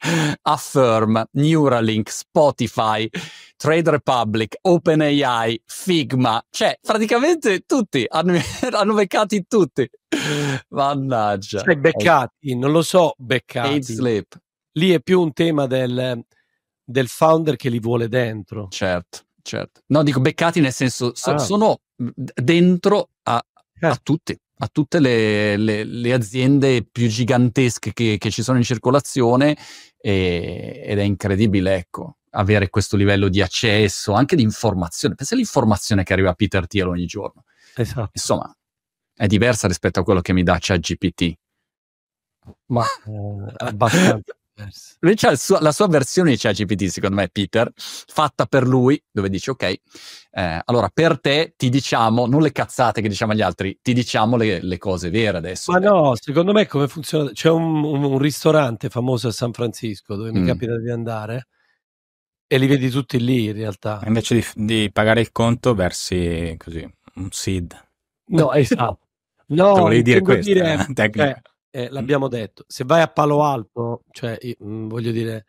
[laughs] Affirm, Neuralink, Spotify, Trade Republic, OpenAI, Figma, cioè praticamente tutti, hanno, [laughs] hanno beccati tutti. Mannaggia. Cioè beccati, non lo so, beccati. Sleep. Lì è più un tema del, del founder che li vuole dentro. Certo, certo. No, dico beccati nel senso, so, ah. sono dentro a, a certo. tutti a tutte le, le, le, aziende più gigantesche che, che ci sono in circolazione e, ed è incredibile, ecco, avere questo livello di accesso, anche di informazione. Pensa all'informazione che arriva a Peter Thiel ogni giorno. Esatto. Insomma, è diversa rispetto a quello che mi dà ChatGPT. Ma eh, abbastanza. Lui c'ha suo, la sua versione di ChatGPT, secondo me, Peter, fatta per lui, dove dice, ok, eh, allora per te ti diciamo, non le cazzate che diciamo agli altri, ti diciamo le, le cose vere adesso. Ma no, secondo me come funziona? C'è un, un, un ristorante famoso a San Francisco dove mm. mi capita di andare e li vedi tutti lì in realtà. Invece di, di pagare il conto versi così, un seed. No, esatto. [laughs] No, volevi dire questo, dire, eh, [laughs] eh, l'abbiamo detto, se vai a Palo Alto, cioè mh, mm, voglio dire,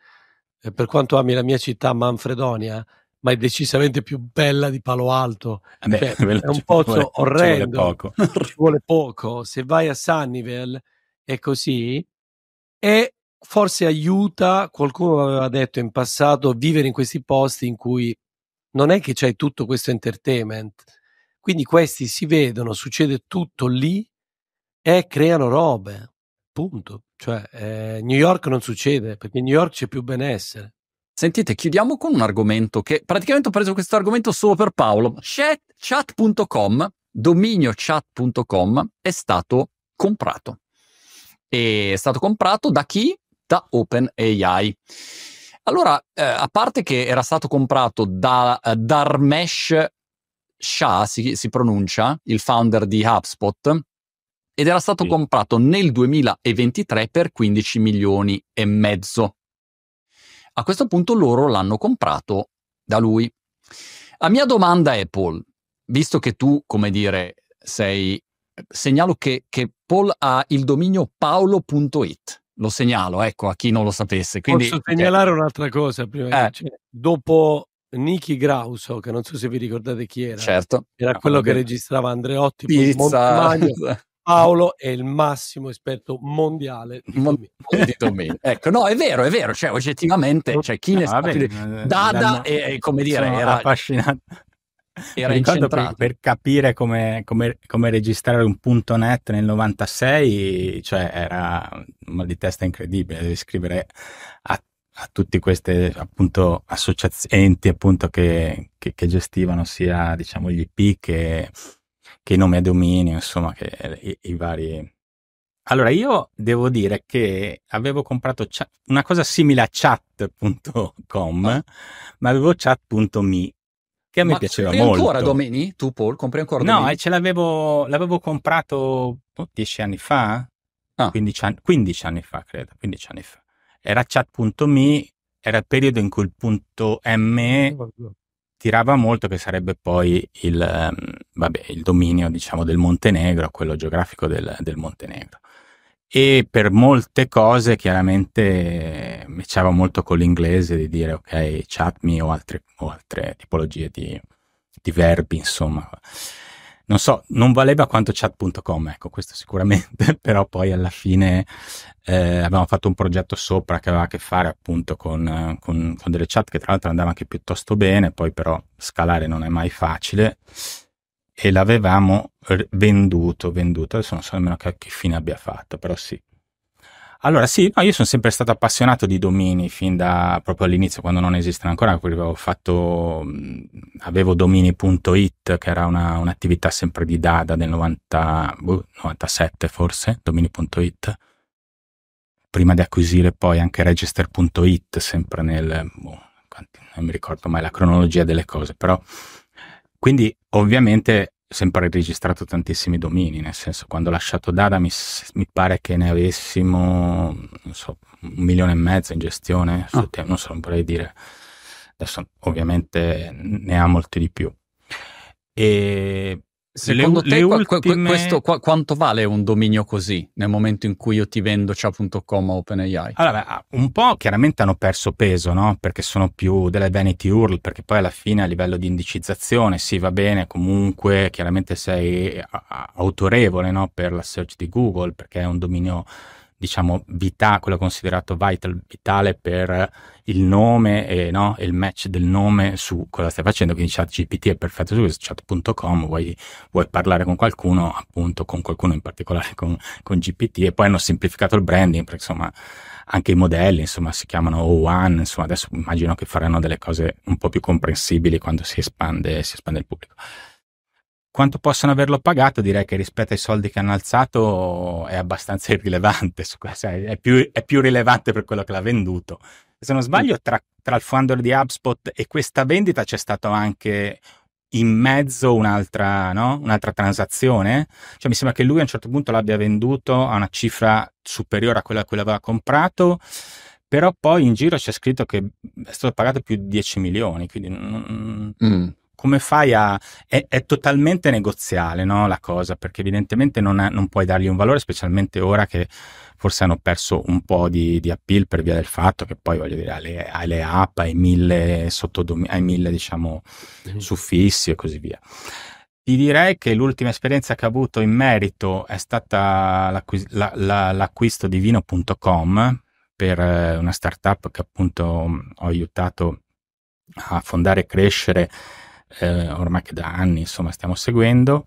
eh, per quanto ami la mia città Manfredonia, ma è decisamente più bella di Palo Alto, eh beh, cioè, [laughs] è un pozzo orrendo, ci vuole, ci vuole poco. Se vai a Sunnyvale è così e forse aiuta, qualcuno aveva detto in passato, vivere in questi posti in cui non è che c'è tutto questo entertainment. Quindi questi si vedono, succede tutto lì e creano robe. Punto. Cioè, eh, New York non succede perché New York c'è più benessere. Sentite, chiudiamo con un argomento che praticamente ho preso questo argomento solo per Paolo. Chat, chat.com, dominio chat.com è stato comprato. E è stato comprato da chi? Da OpenAI. Allora, eh, a parte che era stato comprato da uh, Dharmesh Shah, si, si, pronuncia, il founder di HubSpot, ed era stato sì. comprato nel 2023 per 15 milioni e mezzo. A questo punto loro l'hanno comprato da lui. La mia domanda è, Paul, visto che tu, come dire, sei segnalo che, che Paul ha il dominio paolo.it. Lo segnalo, ecco, a chi non lo sapesse. Quindi, Posso segnalare okay. un'altra cosa prima eh. cioè, dopo Nicky Grauso, che non so se vi ricordate chi era. Certo. Era quello vabbè. che registrava Andreotti, Pizza. [laughs] Paolo è il massimo esperto mondiale di domini. [laughs] ecco, no, è vero, è vero, cioè oggettivamente, cioè, chi ne sa più Dada è, come dire, era affascinato era incentrato. Per, per capire come, come, come, registrare un punto net nel 96, cioè era un mal di testa incredibile, devi scrivere a, a tutte queste appunto associazioni appunto che, che, che, gestivano sia diciamo gli IP che, che i nomi a dominio, insomma, che i, i vari... Allora, io devo dire che avevo comprato chat, una cosa simile a chat.com, ah. ma avevo chat.me che a me Ma piaceva molto. Ma ancora Domeni? Tu Paul, compri ancora Domeni? No, ce l'avevo, l'avevo comprato oh, dieci anni fa, ah. 15, anni, 15 anni fa credo, 15 anni fa. Era chat.me, era il periodo in cui il punto M tirava molto che sarebbe poi il, um, vabbè, il dominio diciamo del Montenegro, quello geografico del, del Montenegro. E per molte cose chiaramente matchava molto con l'inglese di dire ok chat me o altre, o altre tipologie di, di, verbi insomma non so non valeva quanto chat.com ecco questo sicuramente [laughs] però poi alla fine eh, avevamo fatto un progetto sopra che aveva a che fare appunto con, con, con delle chat che tra l'altro andavano anche piuttosto bene poi però scalare non è mai facile e l'avevamo venduto, venduto, adesso non so nemmeno che, che fine abbia fatto, però sì. Allora sì, no, io sono sempre stato appassionato di domini fin da proprio all'inizio, quando non esistono ancora, perché avevo fatto, avevo domini.it, che era una, un'attività sempre di Dada del 90, 97 forse, domini.it, prima di acquisire poi anche register.it, sempre nel, boh, non mi ricordo mai la cronologia delle cose, però quindi ovviamente sempre registrato tantissimi domini, nel senso quando ho lasciato Dada mi, mi pare che ne avessimo, non so, un milione e mezzo in gestione, oh. te, non so, non vorrei dire, adesso ovviamente ne ha molti di più. E Secondo le, te, le ultime... questo, qu- quanto vale un dominio così nel momento in cui io ti vendo ciao.com a OpenAI? Allora, un po' chiaramente hanno perso peso, no? Perché sono più delle vanity URL, perché poi alla fine a livello di indicizzazione sì, va bene, comunque chiaramente sei autorevole no? per la search di Google, perché è un dominio diciamo, vita, quello considerato vital, vitale per il nome e no, il match del nome su cosa stai facendo, quindi chat GPT è perfetto su questo, chat.com, vuoi, vuoi, parlare con qualcuno, appunto con qualcuno in particolare con, con, GPT e poi hanno semplificato il branding, perché insomma anche i modelli insomma si chiamano O1, insomma adesso immagino che faranno delle cose un po' più comprensibili quando si espande, si espande il pubblico quanto possono averlo pagato, direi che rispetto ai soldi che hanno alzato è abbastanza [laughs] irrilevante, è più, è più rilevante per quello che l'ha venduto. Se non sbaglio, tra, tra il founder di HubSpot e questa vendita c'è stato anche in mezzo un'altra, no? un'altra transazione. Cioè, mi sembra che lui a un certo punto l'abbia venduto a una cifra superiore a quella a cui l'aveva comprato, però poi in giro c'è scritto che è stato pagato più di 10 milioni, quindi non, mm come fai a... È, è totalmente negoziale no, la cosa, perché evidentemente non, è, non, puoi dargli un valore, specialmente ora che forse hanno perso un po' di, di appeal per via del fatto che poi, voglio dire, alle, alle app, ai mille, sottodomi- ai mille diciamo, mm. suffissi e così via. Ti direi che l'ultima esperienza che ho avuto in merito è stata l'acqui- la, la, l'acquisto di vino.com per eh, una startup che appunto ho aiutato a fondare e crescere eh, ormai che da anni insomma stiamo seguendo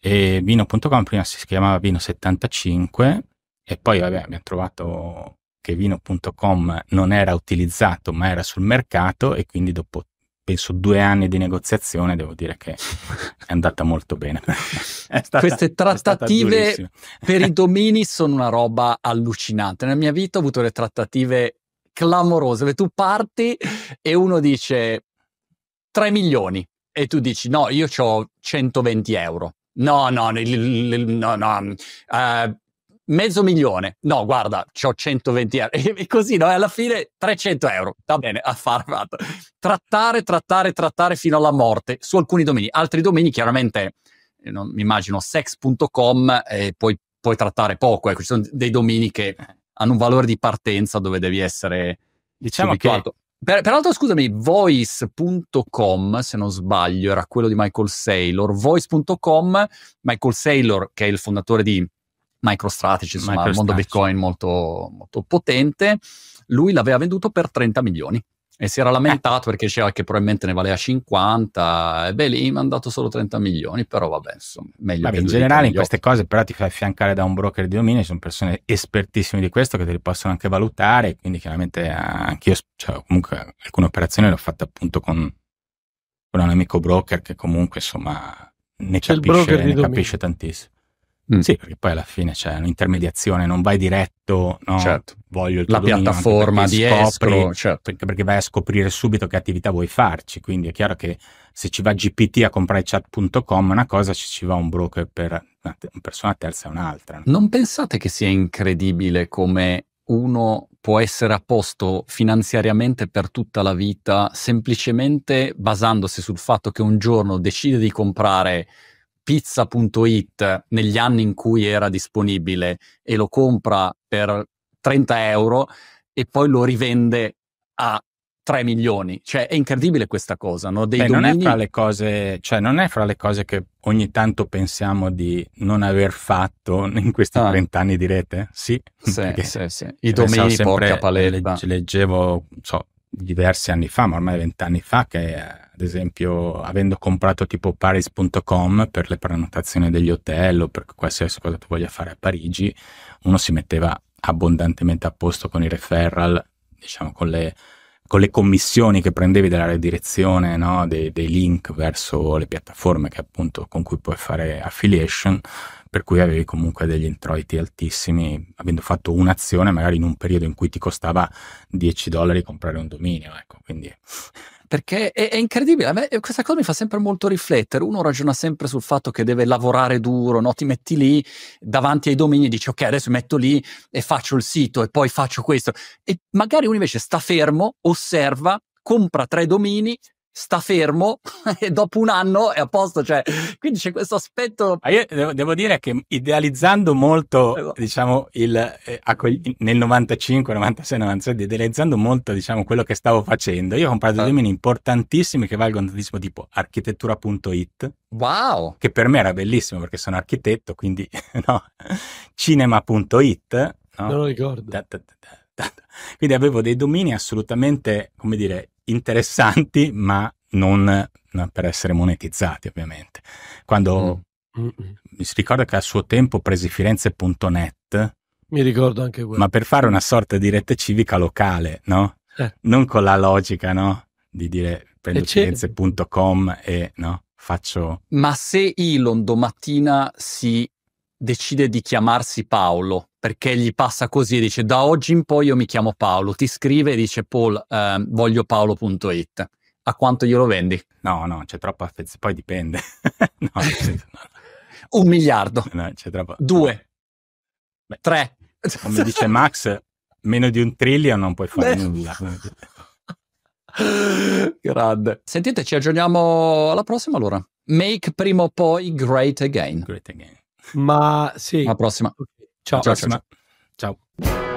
e vino.com prima si chiamava Vino75 e poi vabbè abbiamo trovato che vino.com non era utilizzato ma era sul mercato e quindi dopo penso due anni di negoziazione, devo dire che è andata molto bene. [laughs] Stata, Queste trattative [laughs] per i domini sono una roba allucinante. Nella mia vita ho avuto le trattative clamorose, dove tu parti e uno dice 3 milioni e tu dici no, io ho 120 euro. No, no, no, no, uh, mezzo milione. No, guarda, ho 120 euro. E così, no? E alla fine 300 euro. Va bene, affare fatto. Trattare, trattare, trattare fino alla morte su alcuni domini. Altri domini, chiaramente, eh, non, mi immagino, sex.com e poi puoi trattare poco. Ecco, ci sono dei domini che hanno un valore di partenza dove devi essere diciamo che per, peraltro, scusami, voice.com, se non sbaglio, era quello di Michael Saylor. Voice.com, Michael Saylor, che è il fondatore di MicroStrategy, insomma, il mondo Bitcoin molto, molto potente, lui l'aveva venduto per 30 milioni e si era lamentato eh. perché diceva che probabilmente ne valeva 50 e beh lì mi hanno dato solo 30 milioni però vabbè insomma meglio vabbè, in generale in queste cose però ti fai affiancare da un broker di dominio sono persone espertissime di questo che te li possono anche valutare quindi chiaramente eh, anch'io cioè, comunque alcune operazioni le ho fatte appunto con, con un amico broker che comunque insomma ne, capisce, ne capisce tantissimo Mm. Sì, perché poi alla fine c'è un'intermediazione, non vai diretto, no? certo. voglio La piattaforma di scopri, escro, certo. perché, perché, vai a scoprire subito che attività vuoi farci, quindi è chiaro che se ci va GPT a comprare chat.com una cosa, ci ci va un broker per una, persona terza e un'altra. Non pensate che sia incredibile come uno può essere a posto finanziariamente per tutta la vita semplicemente basandosi sul fatto che un giorno decide di comprare pizza.it negli anni in cui era disponibile e lo compra per 30 euro e poi lo rivende a 3 milioni. Cioè, è incredibile questa cosa, no? Beh, domini... non è fra le cose, cioè, non è fra le cose che ogni tanto pensiamo di non aver fatto in questi ah. 30 anni di rete? Sì, sì, [laughs] sì, sì. I domini, porca paletta. Leggevo, so, diversi anni fa, ma ormai vent'anni fa, che ad esempio avendo comprato tipo paris.com per le prenotazioni degli hotel o per qualsiasi cosa tu voglia fare a Parigi, uno si metteva abbondantemente a posto con i referral, diciamo con le, con le commissioni che prendevi dalla redirezione no? dei, dei link verso le piattaforme che appunto con cui puoi fare affiliation per cui avevi comunque degli introiti altissimi, avendo fatto un'azione magari in un periodo in cui ti costava 10 dollari comprare un dominio, ecco, quindi... Perché è, è incredibile, a me questa cosa mi fa sempre molto riflettere, uno ragiona sempre sul fatto che deve lavorare duro, no? ti metti lì davanti ai domini e dici ok adesso metto lì e faccio il sito e poi faccio questo. E magari uno invece sta fermo, osserva, compra tre domini, sta fermo [laughs] e dopo un anno è a posto. Cioè, quindi c'è questo aspetto. Ah, io devo, devo, dire che idealizzando molto, esatto. diciamo, il, eh, nel 95, 96, 97, idealizzando molto, diciamo, quello che stavo facendo, io ho comprato ah. domini importantissimi che valgono tantissimo, tipo architettura.it. Wow! Che per me era bellissimo perché sono architetto, quindi [laughs] no. Cinema.it. No? Non lo ricordo. Da, da, da, quindi avevo dei domini assolutamente, come dire, interessanti, ma non, non per essere monetizzati, ovviamente. Quando mm. mi si ricorda che a suo tempo presi Firenze.net. Mi ricordo anche quello. Ma per fare una sorta di rete civica locale, no? Eh. Non con la logica, no? Di dire prendo Firenze.com e no? Faccio. Ma se Elon domattina si decide di chiamarsi Paolo perché gli passa così e dice da oggi in poi io mi chiamo Paolo, ti scrive e dice Paul eh, voglio paolo.it, a quanto glielo vendi? No, no, c'è troppa affezione, poi dipende. [laughs] no, no. Un miliardo. No, c'è troppo. Due. Beh, tre. Come dice Max, meno di un trillion non puoi fare Beh. nulla. Grande. Sentite, ci aggiorniamo alla prossima allora. Make prima o poi great again. Great again. Ma sì. Alla prossima. Ciao. Ciao. ciao. ciao. ciao.